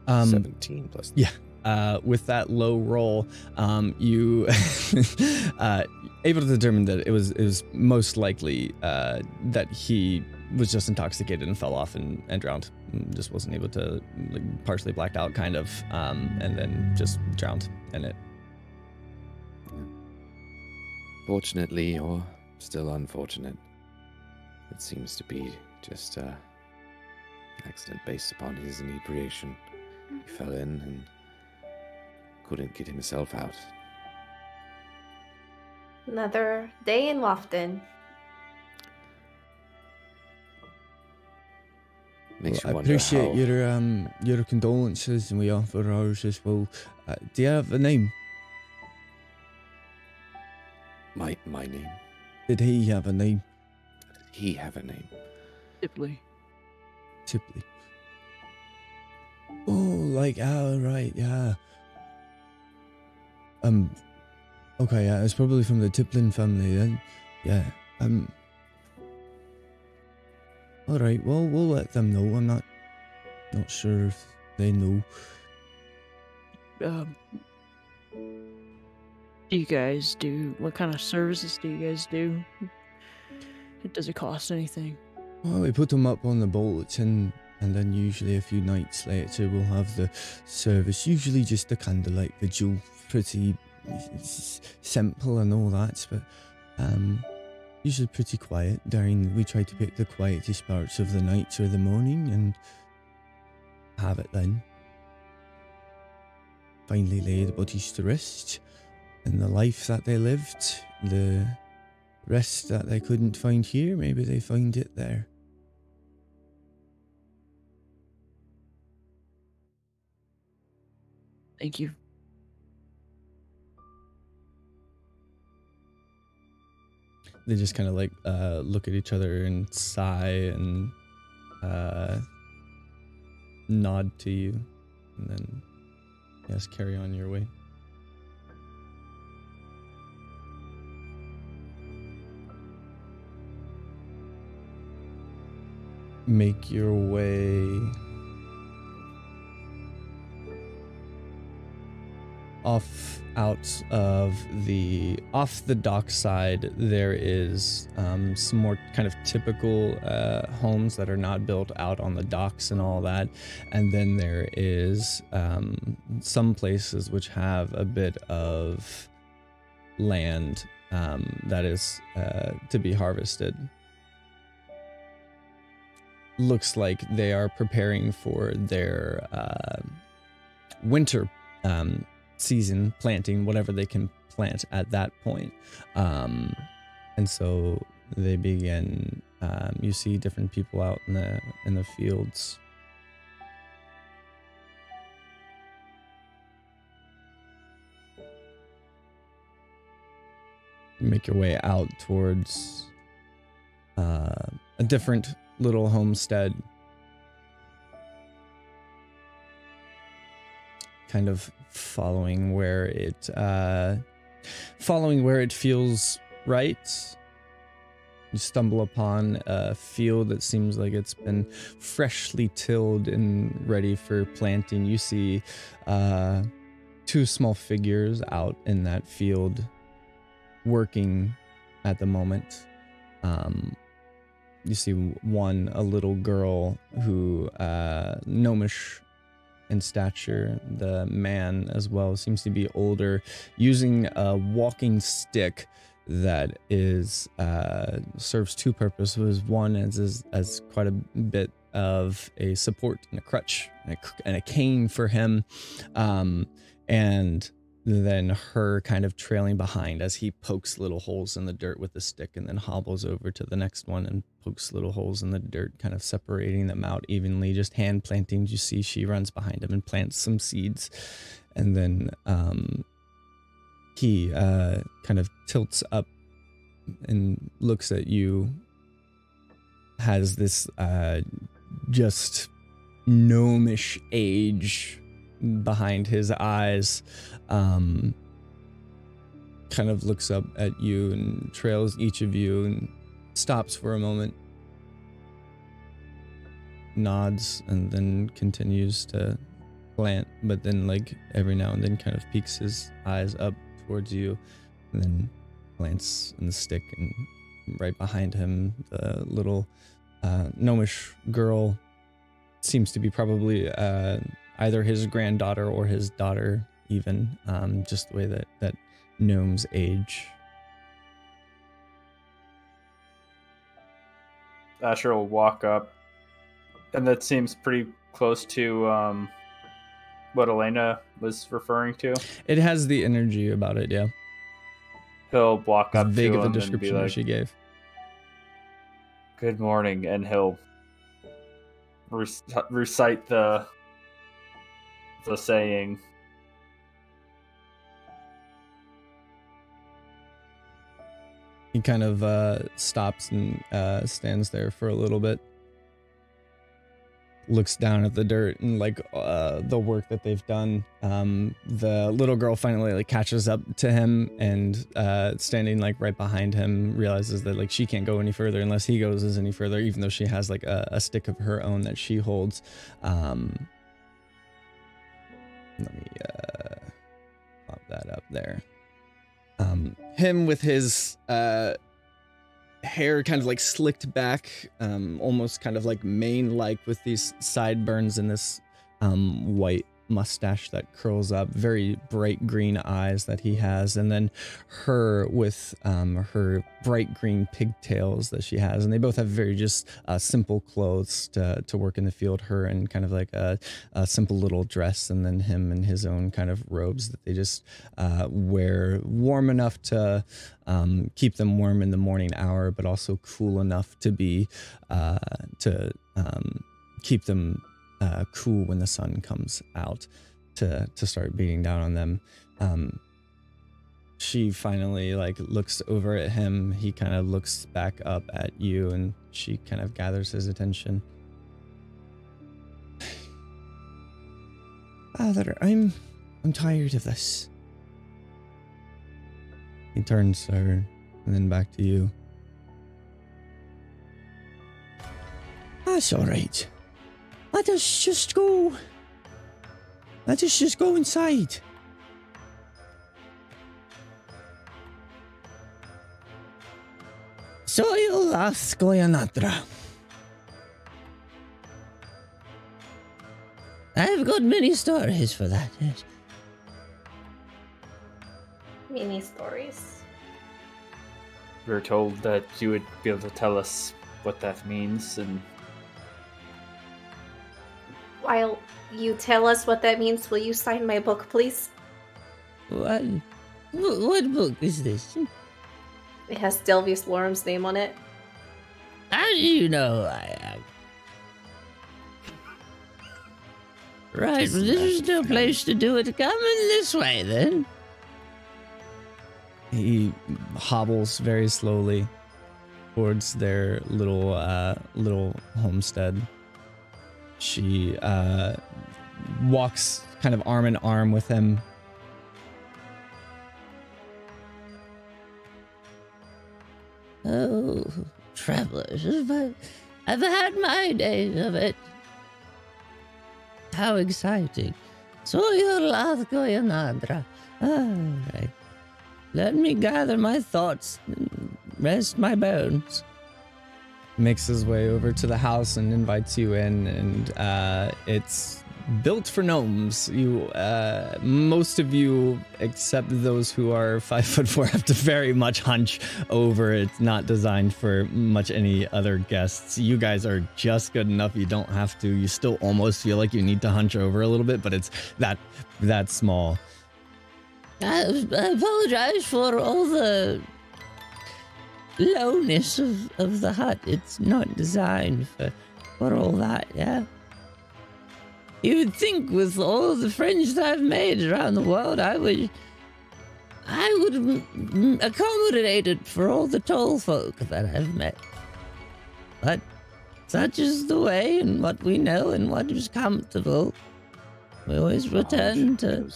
Um, 17 plus. yeah. Uh, with that low roll, um, you uh, able to determine that it was it was most likely uh, that he was just intoxicated and fell off and, and drowned. And just wasn't able to like, partially blacked out, kind of, um, and then just drowned in it. Fortunately, or still unfortunate, it seems to be just uh, accident based upon his inebriation. He fell in and couldn't get himself out. Another day in Lofton. Makes Well, you I appreciate how- your um your condolences, and we offer ours as well. Uh, do you have a name? my my name. Did he have a name? Did he have a name? Sibley. Tipley. Oh, like ah, right, yeah. Um, okay, yeah, it's probably from the Tiplin family then. Yeah. Um. All right. Well, we'll let them know. I'm not not sure if they know. Um, do you guys do what kind of services do you guys do? Does it cost anything? Well, we put them up on the bulletin, and and then usually a few nights later we'll have the service. Usually just a candlelight vigil, pretty simple and all that, but um, usually pretty quiet. During we try to pick the quietest parts of the night or the morning and have it then. Finally lay the bodies to rest, and the life that they lived, the rest that they couldn't find here, maybe they find it there. Thank you. They just kind of like uh, look at each other and sigh and uh, nod to you, and then yes, carry on your way. Make your way off out of the off the dock side there is um, some more kind of typical uh, homes that are not built out on the docks and all that. And then there is um, some places which have a bit of land um, that is uh, to be harvested. Looks like they are preparing for their uh, winter um, season planting whatever they can plant at that point. Um, and so they begin. Um, you see different people out in the in the fields. Make your way out towards uh, a different little homestead kind of following where it uh following where it feels right. You stumble upon a field that seems like it's been freshly tilled and ready for planting. You see uh two small figures out in that field working at the moment. Um you see one a little girl who uh gnomish in stature. The man, as well, seems to be older, using a walking stick that is uh, serves two purposes. One is, is as quite a bit of a support and a crutch and a, and a cane for him, um, and then her kind of trailing behind as he pokes little holes in the dirt with the stick and then hobbles over to the next one and pokes little holes in the dirt, kind of separating them out evenly, just hand planting. You see, she runs behind him and plants some seeds. And then um, he uh, kind of tilts up and looks at you, has this uh, just gnomish age behind his eyes um kind of looks up at you and trails each of you and stops for a moment nods and then continues to plant, but then like every now and then kind of peeks his eyes up towards you, and then plants in the stick, and right behind him, the little uh, gnomish girl. Seems to be probably uh, either his granddaughter or his daughter, even um, just the way that that gnomes age. Asher will walk up, and that seems pretty close to um, what Elena was referring to. It has the energy about it, yeah. He'll walk up vague to of a description like, she gave. "Good morning," and he'll rec- recite the the saying. He kind of uh, stops and uh, stands there for a little bit. Looks down at the dirt and like uh, the work that they've done. Um, the little girl finally like catches up to him and uh, standing like right behind him realizes that like she can't go any further unless he goes any further, even though she has like a, a stick of her own that she holds. Um, let me uh, pop that up there. Um, him with his uh, hair kind of like slicked back, um, almost kind of like mane like with these sideburns and this um, white mustache that curls up, very bright green eyes that he has, and then her with um, her bright green pigtails that she has, and they both have very just uh, simple clothes to, to work in the field. Her in kind of like a, a simple little dress, and then him in his own kind of robes that they just uh, wear warm enough to um, keep them warm in the morning hour, but also cool enough to be uh, to um, keep them uh, cool when the sun comes out to to start beating down on them. Um, she finally like looks over at him. He kind of looks back up at you, and she kind of gathers his attention. Father, I'm I'm tired of this. He turns to her and then back to you. That's all right. Let us just go. Let us just go inside. Soil Askoyanatra. I've got many stories for that, yes. Mini stories. We were told that you would be able to tell us what that means, and While you tell us what that means, will you sign my book, please? What? What, what book is this? It has Delvius Lorum's name on it. How do you know I am? Right, well, this is no place to do it. Come in this way, then. He hobbles very slowly towards their little uh, little homestead. She uh, walks kind of arm in arm with him. Oh, travelers, I've, I've had my days of it. How exciting. So you're Lathgoyanadra. All right. Let me gather my thoughts and rest my bones. Makes his way over to the house and invites you in, and uh, it's built for gnomes. You, uh, most of you, except those who are five foot four, have to very much hunch over. It's not designed for much any other guests. You guys are just good enough. You don't have to. You still almost feel like you need to hunch over a little bit, but it's that that small. I, I apologize for all the lowness of, of the hut. It's not designed for, for all that, yeah. You would think with all the friends that I've made around the world, I would, I would accommodate it for all the tall folk that I've met. But such is the way, and what we know, and what is comfortable. We always return to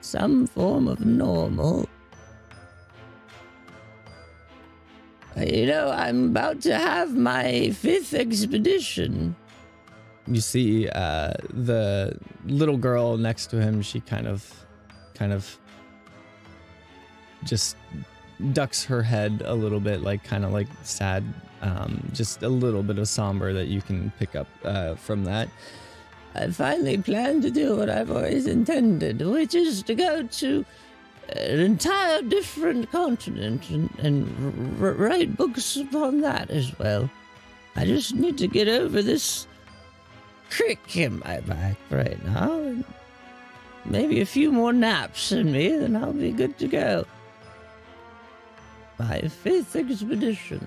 some form of normal. You know, I'm about to have my fifth expedition. you see uh, the little girl next to him. She kind of, kind of, just ducks her head a little bit, like kind of like sad, um, just a little bit of somber that you can pick up uh, from that. I finally plan to do what I've always intended, which is to go to an entire different continent and, and r- write books upon that as well. I just need to get over this crick in my back right now. And maybe a few more naps in me, then I'll be good to go. My fifth expedition.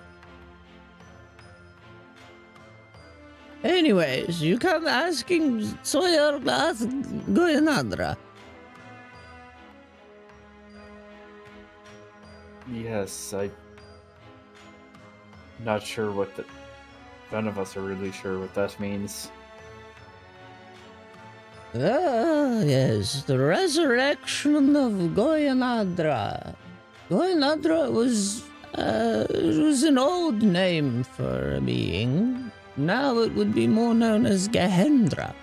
Anyways, you come asking Soyarlath Goyanandra. Yes, I. Not sure what the. None of us are really sure what that means. Ah, yes, the resurrection of Goyanadra. Goyanadra was, uh, was an old name for a being. Now it would be more known as Gehendra.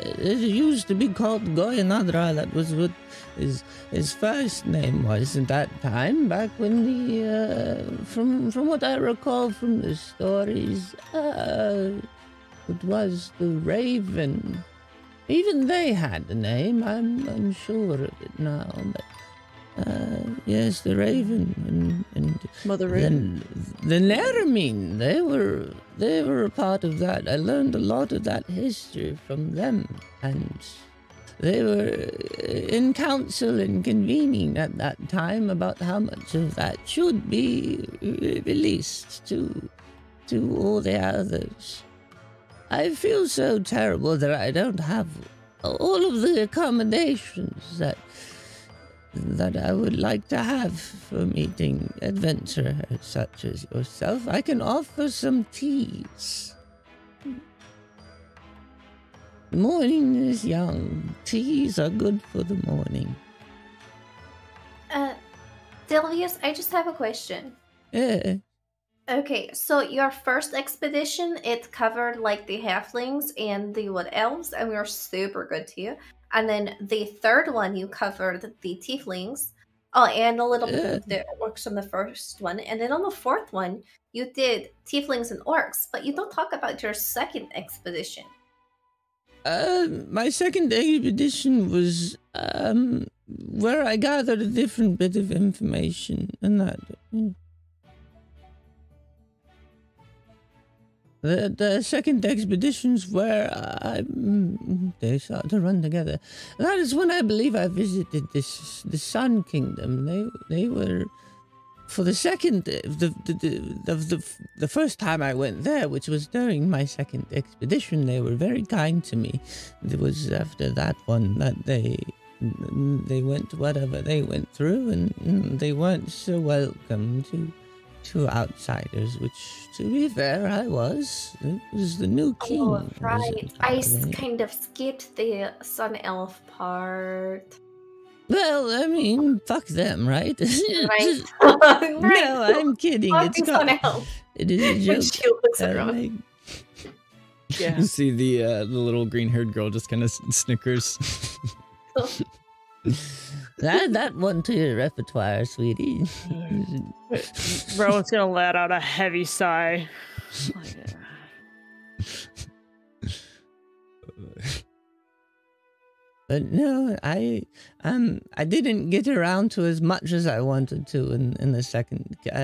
It used to be called Goyanadra. That was what his his first name was at that time. Back when the, uh, from from what I recall from the stories, uh, it was the Raven. Even they had a name. I'm I'm sure of it now. But uh, yes, the Raven and and Mother Raven. then the Naramine, they were they were a part of that. I learned a lot of that history from them, and they were uh, in council and convening at that time about how much of that should be released to to all the others. I feel so terrible that I don't have all of the accommodations that that I would like to have for meeting adventurers such as yourself. I can offer some teas. The morning is young. Teas are good for the morning. Uh, Delvius, I just have a question. Yeah. Okay, so your first expedition, it covered like the halflings and the wood elves, and we were super good to you. And then the third one, you covered the tieflings. Oh, and a little bit of the orcs from the first one. And then on the fourth one, you did tieflings and orcs, but you don't talk about your second expedition. Uh, my second expedition was um where I gathered a different bit of information, and that. The, the second expeditions where I mm, they start to run together. That is when I believe I visited this the Sun Kingdom. They they were for the second the the the, the, the, first time I went there, which was during my second expedition. They were very kind to me. It was after that one that they they went whatever they went through, and they weren't so welcome to to outsiders. Which, to be fair, I was. It was the new king. Oh, right. I charge of s- it. kind of skipped the sun elf part. Well, I mean, fuck them, right? Right. no, I'm kidding. It's Fucking sun called, elf. it is a When joke. she looks that I around. make. Yeah. You see the uh, the little green haired girl just kind of snickers. Add that one to your repertoire, sweetie. Rowan's gonna let out a heavy sigh. But no, I um I didn't get around to as much as I wanted to in, in the second uh,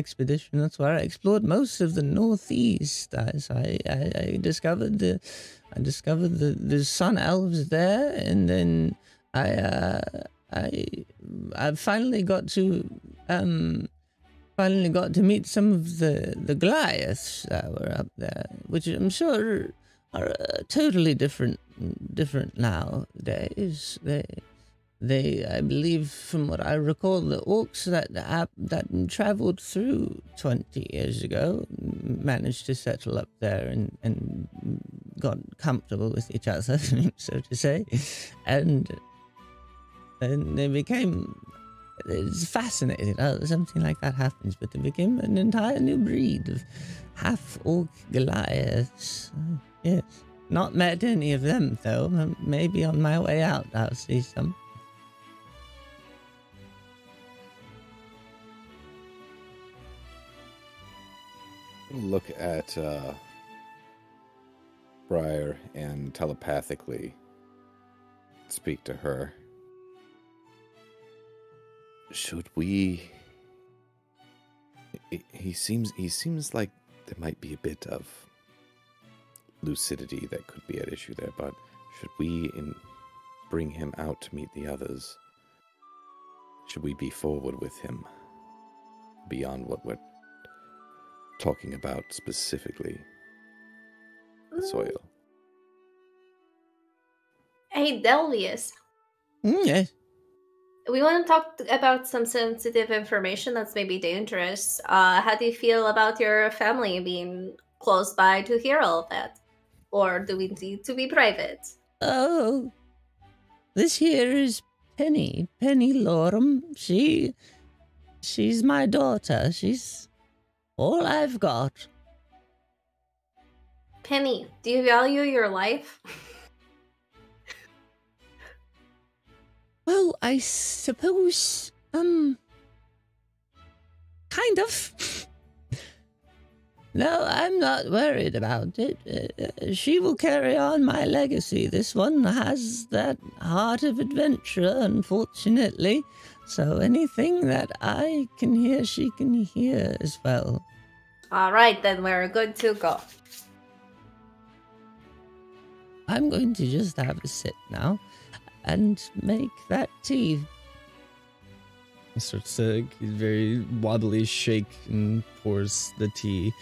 expedition. That's where I explored most of the northeast. I, so I, I, I discovered the I discovered the, the sun elves there, and then I uh, I I finally got to um finally got to meet some of the the Goliaths that were up there, which I'm sure are uh, totally different different nowadays. They they I believe from what I recall the orcs that that, that traveled through 20 years ago managed to settle up there and and got comfortable with each other so to say and and they became it's fascinating. Oh, something like that happens, but they became an entire new breed of half orc Goliaths. Yes. Not met any of them, though. Um, Maybe on my way out I'll see some. Look at uh, Briar and telepathically speak to her. Should we? He- He seems. He seems like there might be a bit of lucidity that could be at issue there. But should we in bring him out to meet the others? Should we be forward with him beyond what we're talking about specifically? The soil. Hey, Delvius. Mm, yes. We want to talk about some sensitive information that's maybe dangerous. Uh, how do you feel about your family being close by to hear all of that? Or do we need to be private? Oh, this here is Penny. Penny Lorem. She, she's my daughter. She's all I've got. Penny, do you value your life? Well, I suppose, um, kind of. no, I'm not worried about it. Uh, she will carry on my legacy. This one has that heart of adventure, unfortunately. So anything that I can hear, she can hear as well. All right, then we're good to go. I'm going to just have a sit now and make that tea. He starts to he's very wobbly shake and pours the tea.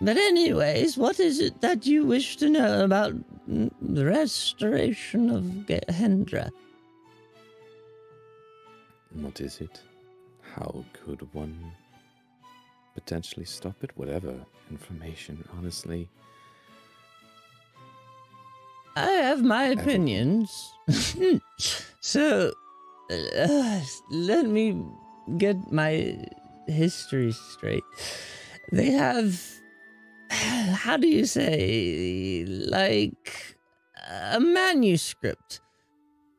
But anyways, what is it that you wish to know about the restoration of Gehendra? What is it? How could one potentially stop it? Whatever information, honestly. I have my opinions. so, uh, let me get my history straight. They have, how do you say, like a manuscript.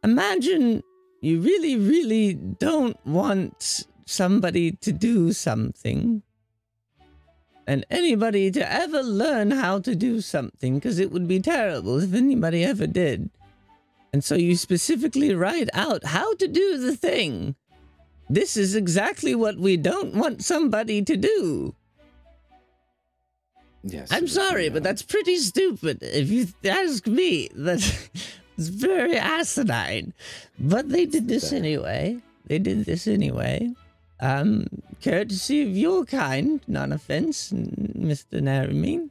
Imagine you really, really don't want somebody to do something and anybody to ever learn how to do something because it would be terrible if anybody ever did. And so you specifically write out how to do the thing. This is exactly what we don't want somebody to do. Yes. I'm sorry, but that's pretty stupid. If you ask me, that's it's very asinine. But they did this anyway. They did this anyway. Um, courtesy of your kind, non offense, Mr. Naramine.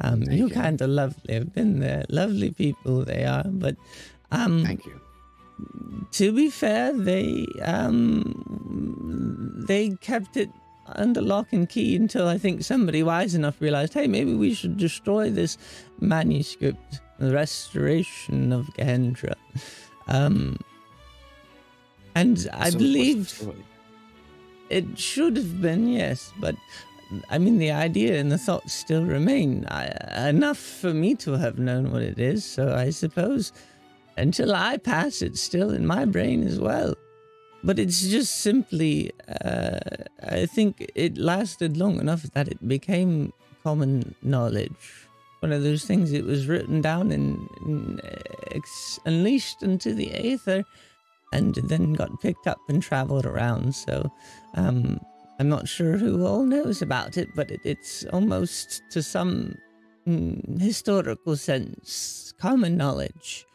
Um, you're you. kind of lovely. I've been there. Lovely people they are. But um, Thank you. to be fair, they um they kept it under lock and key until I think somebody wise enough realized, hey, maybe we should destroy this manuscript, the restoration of Gehendra. Um, and I So what's the believe? It should have been yes, but I mean the idea and the thoughts still remain. I, enough for me to have known what it is, so I suppose until I pass, it's still in my brain as well. But it's just simply, uh, I think it lasted long enough that it became common knowledge. One of those things, it was written down and, and ex- unleashed into the aether and then got picked up and traveled around. So um, I'm not sure who all knows about it, but it, it's almost to some mm, historical sense common knowledge.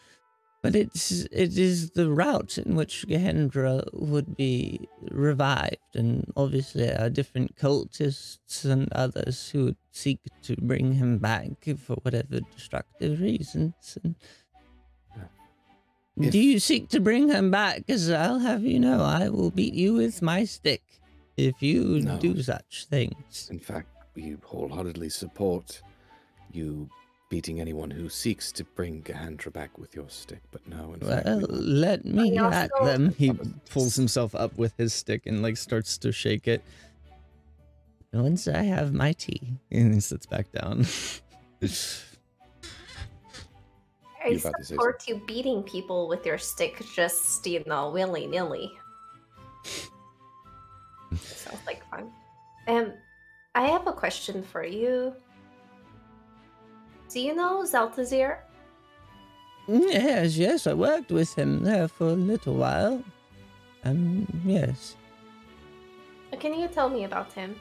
But it's it is the route in which Gehendra would be revived, and obviously there are different cultists and others who would seek to bring him back for whatever destructive reasons. And If- do you seek to bring him back? Because I'll have you know, I will beat you with my stick if you No. do such things. In fact, we wholeheartedly support you beating anyone who seeks to bring Gehendra back with your stick, but no, in fact, Well, we let me at them. He pulls himself up with his stick and like starts to shake it. Once I have my tea, and he sits back down. I You about to say support you beating people with your stick just, you know, willy nilly. Sounds like fun. Um, I have a question for you. Do you know Zeltazir? yes, yes, I worked with him there for a little while. Um, yes. Can you tell me about him?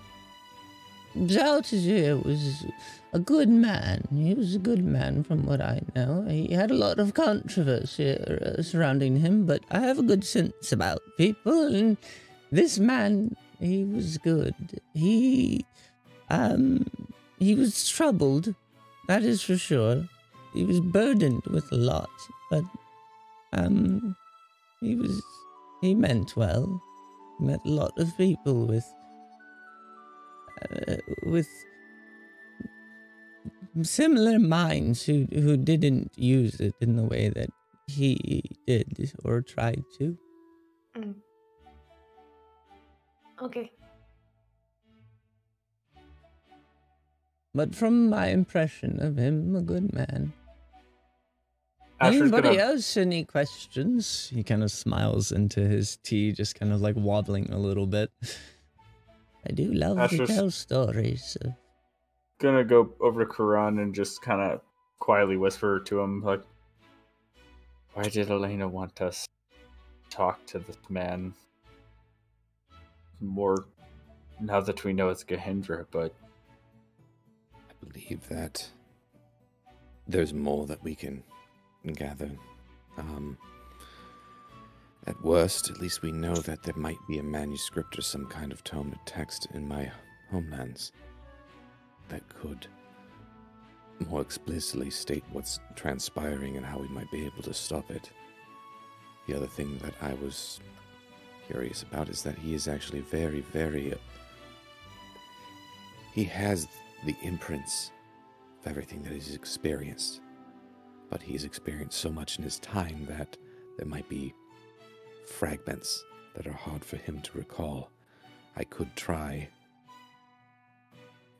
Zaltazir was a good man. He was a good man from what I know. He had a lot of controversy uh, surrounding him, but I have a good sense about people, and this man, he was good. He, um, he was troubled, that is for sure. He was burdened with a lot, but, um, he was, he meant well. He met a lot of people with uh, with similar minds who who didn't use it in the way that he did or tried to. Okay. But from my impression of him, a good man. Asher's Anybody gonna else any questions? He kind of smiles into his tea, just kind of like waddling a little bit. I do love Asher's- to tell stories. Of... gonna go over to Karan and just kind of quietly whisper to him, like, "Why did Elena want us to talk to this man more now that we know it's Gahendra?" But I believe that there's more that we can gather. Um, at worst, at least we know that there might be a manuscript or some kind of tome of text in my homelands that could more explicitly state what's transpiring and how we might be able to stop it. The other thing that I was curious about is that he is actually very, very. Uh, he has the imprints of everything that he's experienced. But he's experienced so much in his time that there might be fragments that are hard for him to recall. I could try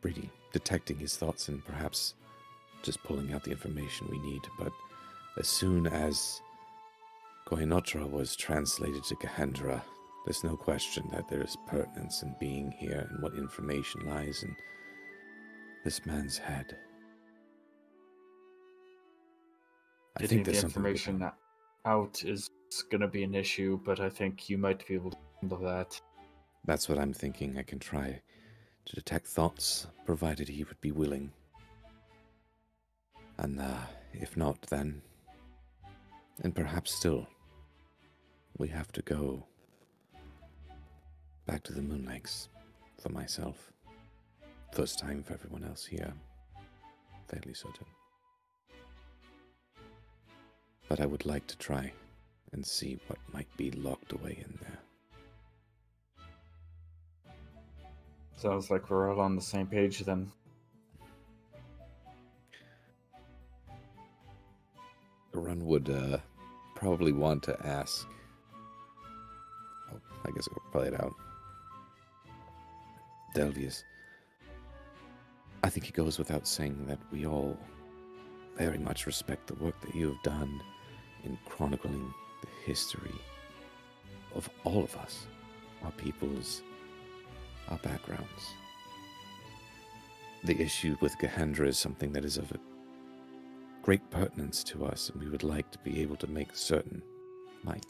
reading, detecting his thoughts and perhaps just pulling out the information we need, but as soon as Koinotra was translated to Gehendra, there's no question that there is pertinence in being here and what information lies in this man's head. I getting think the there's information out is gonna be an issue. But I think you might be able to handle that. That's what I'm thinking. I can try to detect thoughts, provided he would be willing. And uh, if not, then. And perhaps still. We have to go back to the Moon Lakes for myself. First time for everyone else here. Fairly certain. But I would like to try and see what might be locked away in there. Sounds like we're all on the same page then. Run would uh, probably want to ask. Oh, I guess I'll play it out. Delvius. I think it goes without saying that we all very much respect the work that you have done in chronicling the history of all of us, our peoples, our backgrounds. The issue with Gehendra is something that is of great pertinence to us, and we would like to be able to make certain. My,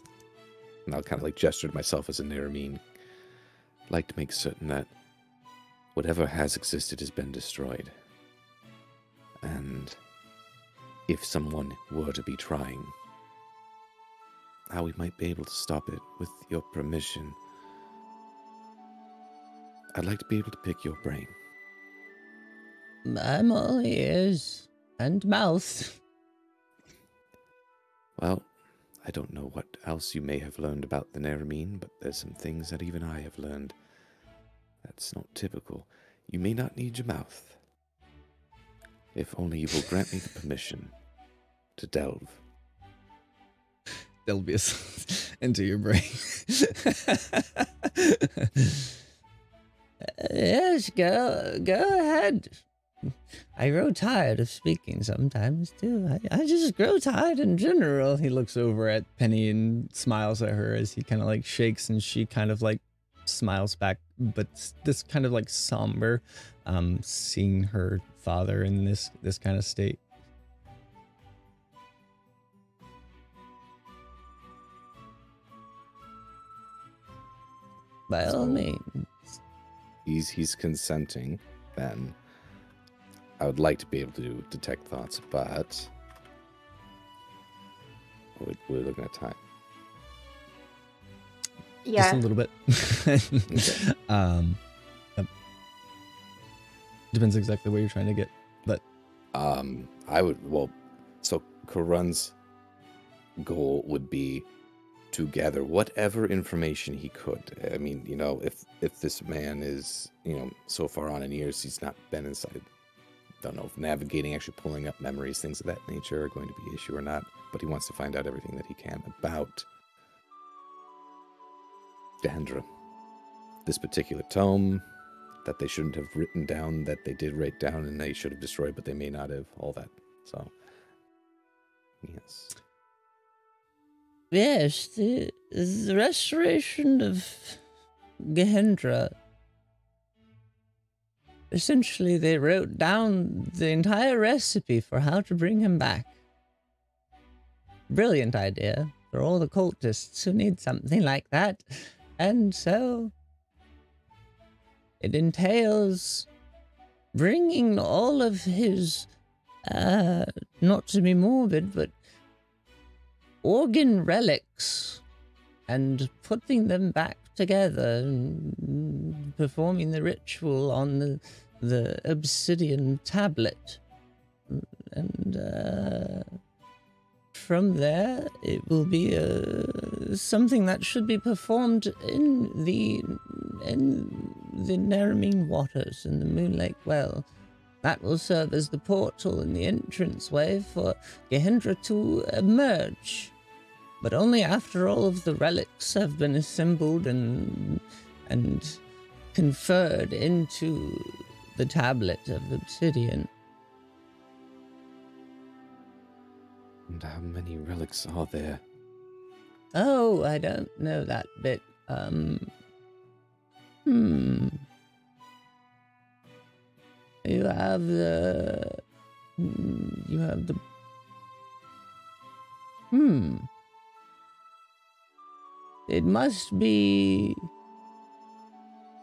and I'll kind of like gesture to myself as a Naramine. Like to make certain that whatever has existed has been destroyed. And if someone were to be trying, how we might be able to stop it with your permission. I'd like to be able to pick your brain. I'm all ears and mouth. Well, I don't know what else you may have learned about the Naramine, but there's some things that even I have learned. That's not typical. You may not need your mouth. If only you will grant me the permission to delve. Delvius into your brain. yes, go go ahead. I grow tired of speaking sometimes too. I, I just grow tired in general. He looks over at Penny and smiles at her as he kind of like shakes and she kind of like smiles back, but this kind of like somber, um, seeing her father in this this kind of state. By all So- means. He's he's consenting. Then I would like to be able to detect thoughts, but we're, we're looking at time. Yeah, Just a little bit. um, yep. Depends exactly where you're trying to get. But um, I would well, so Karan's goal would be to gather whatever information he could. I mean, you know, if if this man is, you know, so far on in years he's not been inside. Don't know if navigating, actually pulling up memories, things of that nature are going to be issue or not. But he wants to find out everything that he can about Gehendra. This particular tome, that they shouldn't have written down that they did write down and they should have destroyed, but they may not have. All that. So, yes. Yes, the, the restoration of Gehendra. Essentially, they wrote down the entire recipe for how to bring him back. Brilliant idea for all the cultists who need something like that. And so, it entails bringing all of his, uh, not to be morbid, but organ relics and putting them back together and performing the ritual on the the obsidian tablet. And uh, from there it will be uh, something that should be performed in the in the Naramine waters in the Moon Lake well that will serve as the portal and the entranceway for Gehendra to emerge. But only after all of the relics have been assembled and and conferred into the tablet of obsidian. And how many relics are there? Oh, I don't know that bit. Um. Hmm. You have the. hmm, You have the. Hmm. It must be.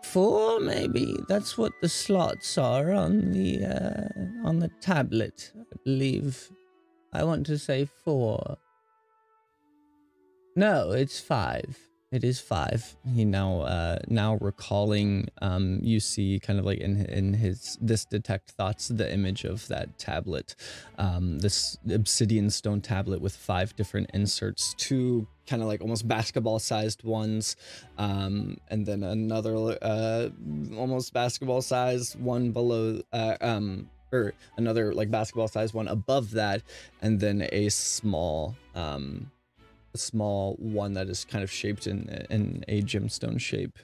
Four, maybe. That's what the slots are on the uh, on the tablet, I believe. I want to say four. No, it's five. It is five. He now, uh, now recalling, um, you see kind of like in in his this detect thoughts the image of that tablet, um, this obsidian stone tablet with five different inserts, two kind of like almost basketball sized ones, um, and then another uh, almost basketball sized one below, uh, um, or another like basketball sized one above that, and then a small um a small one that is kind of shaped in in a gemstone shape.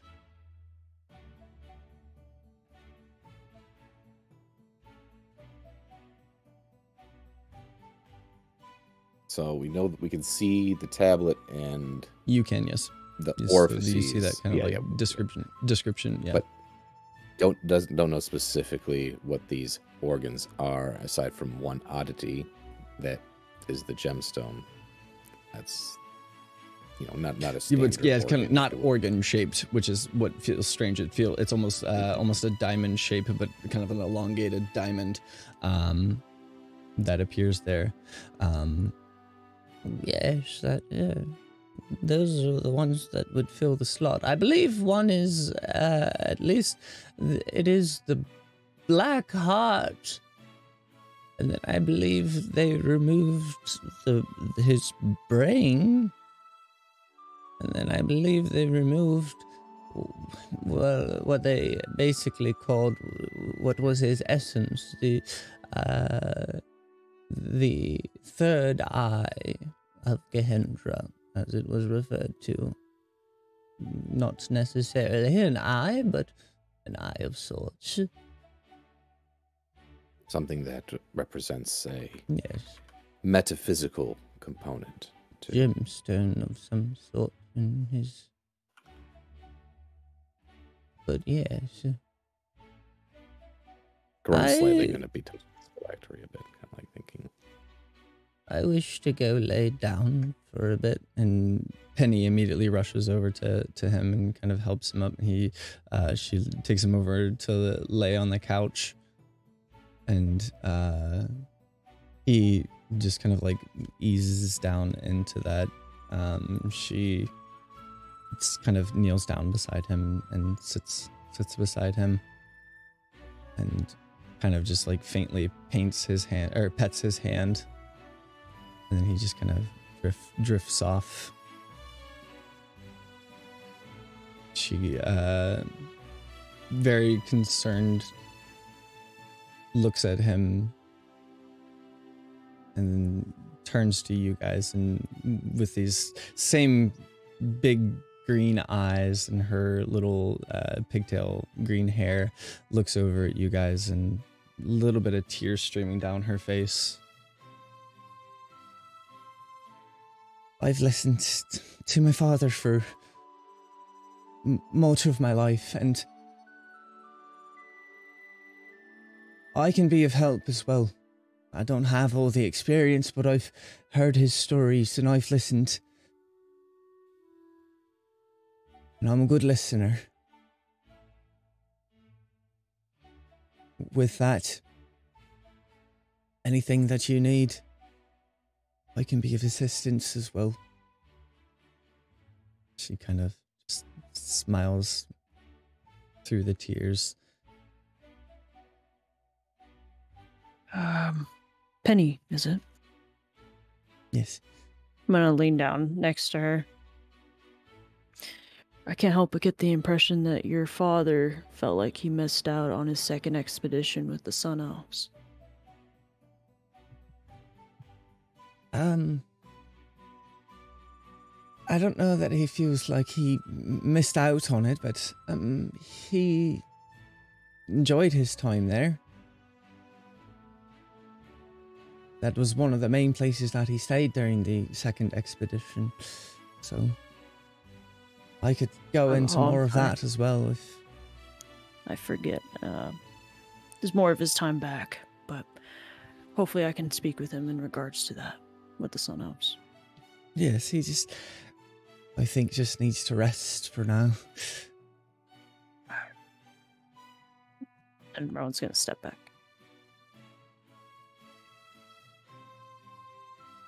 So we know that we can see the tablet and You can, yes. the You- orifices. you see that kind of Yeah, like yeah. description description, yeah. But don't doesn't don't know specifically what these organs are aside from one oddity that is the gemstone. That's you know not not a Yeah, standard it's, yeah, it's kind of not if organ shaped, which is what feels strange. It feel it's almost uh, almost a diamond shape, but kind of an elongated diamond um, that appears there. Um, yes, that yeah, those are the ones that would fill the slot. I believe one is uh, at least it is the Black Heart. And then I believe they removed the his brain. And then I believe they removed well, what they basically called what was his essence, the uh, the third eye of Gehendra, as it was referred to. Not necessarily an eye, but an eye of sorts. Something that represents a Yes, metaphysical component to gemstone of some sort in his. But yes, Grum's slightly I- going to be touching a bit, kind of like thinking. I wish to go lay down for a bit. And Penny immediately rushes over to, to him and kind of helps him up. He, uh, she takes him over to lay on the couch, and uh, he just kind of like eases down into that. Um, she kind of kneels down beside him and sits sits beside him, and kind of just like faintly paints his hand or pets his hand and then he just kind of drift, drifts off. She, uh, very concerned, looks at him and then turns to you guys and with these same big green eyes and her little uh, pigtail green hair looks over at you guys and a little bit of tears streaming down her face I've listened to my father for m- much of my life, and I can be of help as well. I don't have all the experience, but I've heard his stories and I've listened. And I'm a good listener. With that, anything that you need, I can be of assistance as well. She kind of just smiles through the tears. Um, Penny, is it? Yes. I'm gonna lean down next to her. I can't help but get the impression that your father felt like he missed out on his second expedition with the Sun Elves. Um, I don't know that he feels like he missed out on it, but um, he enjoyed his time there. That was one of the main places that he stayed during the second expedition. So I could go Oh, into more of that as well if I forget. Uh, there's more of his time back, but hopefully I can speak with him in regards to that with the Sun Elves. yes, he just I think just needs to rest for now. And Rowan's gonna step back.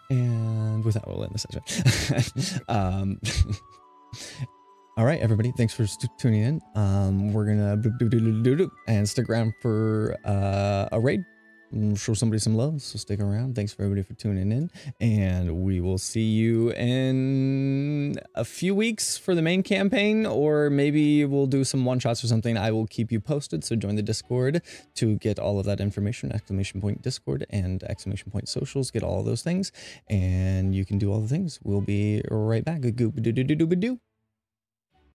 And with that, we'll end the session. um, all right, everybody. Thanks for tuning in. Um, we're gonna do do do do Instagram for uh, a raid. Mm, Show somebody some love. So stick around. Thanks for everybody for tuning in, and we will see you in a few weeks for the main campaign, or maybe we'll do some one shots or something. I will keep you posted. So join the Discord to get all of that information. Exclamation point Discord and exclamation point socials. Get all those things and you can do all the things. We'll be right back. Goop.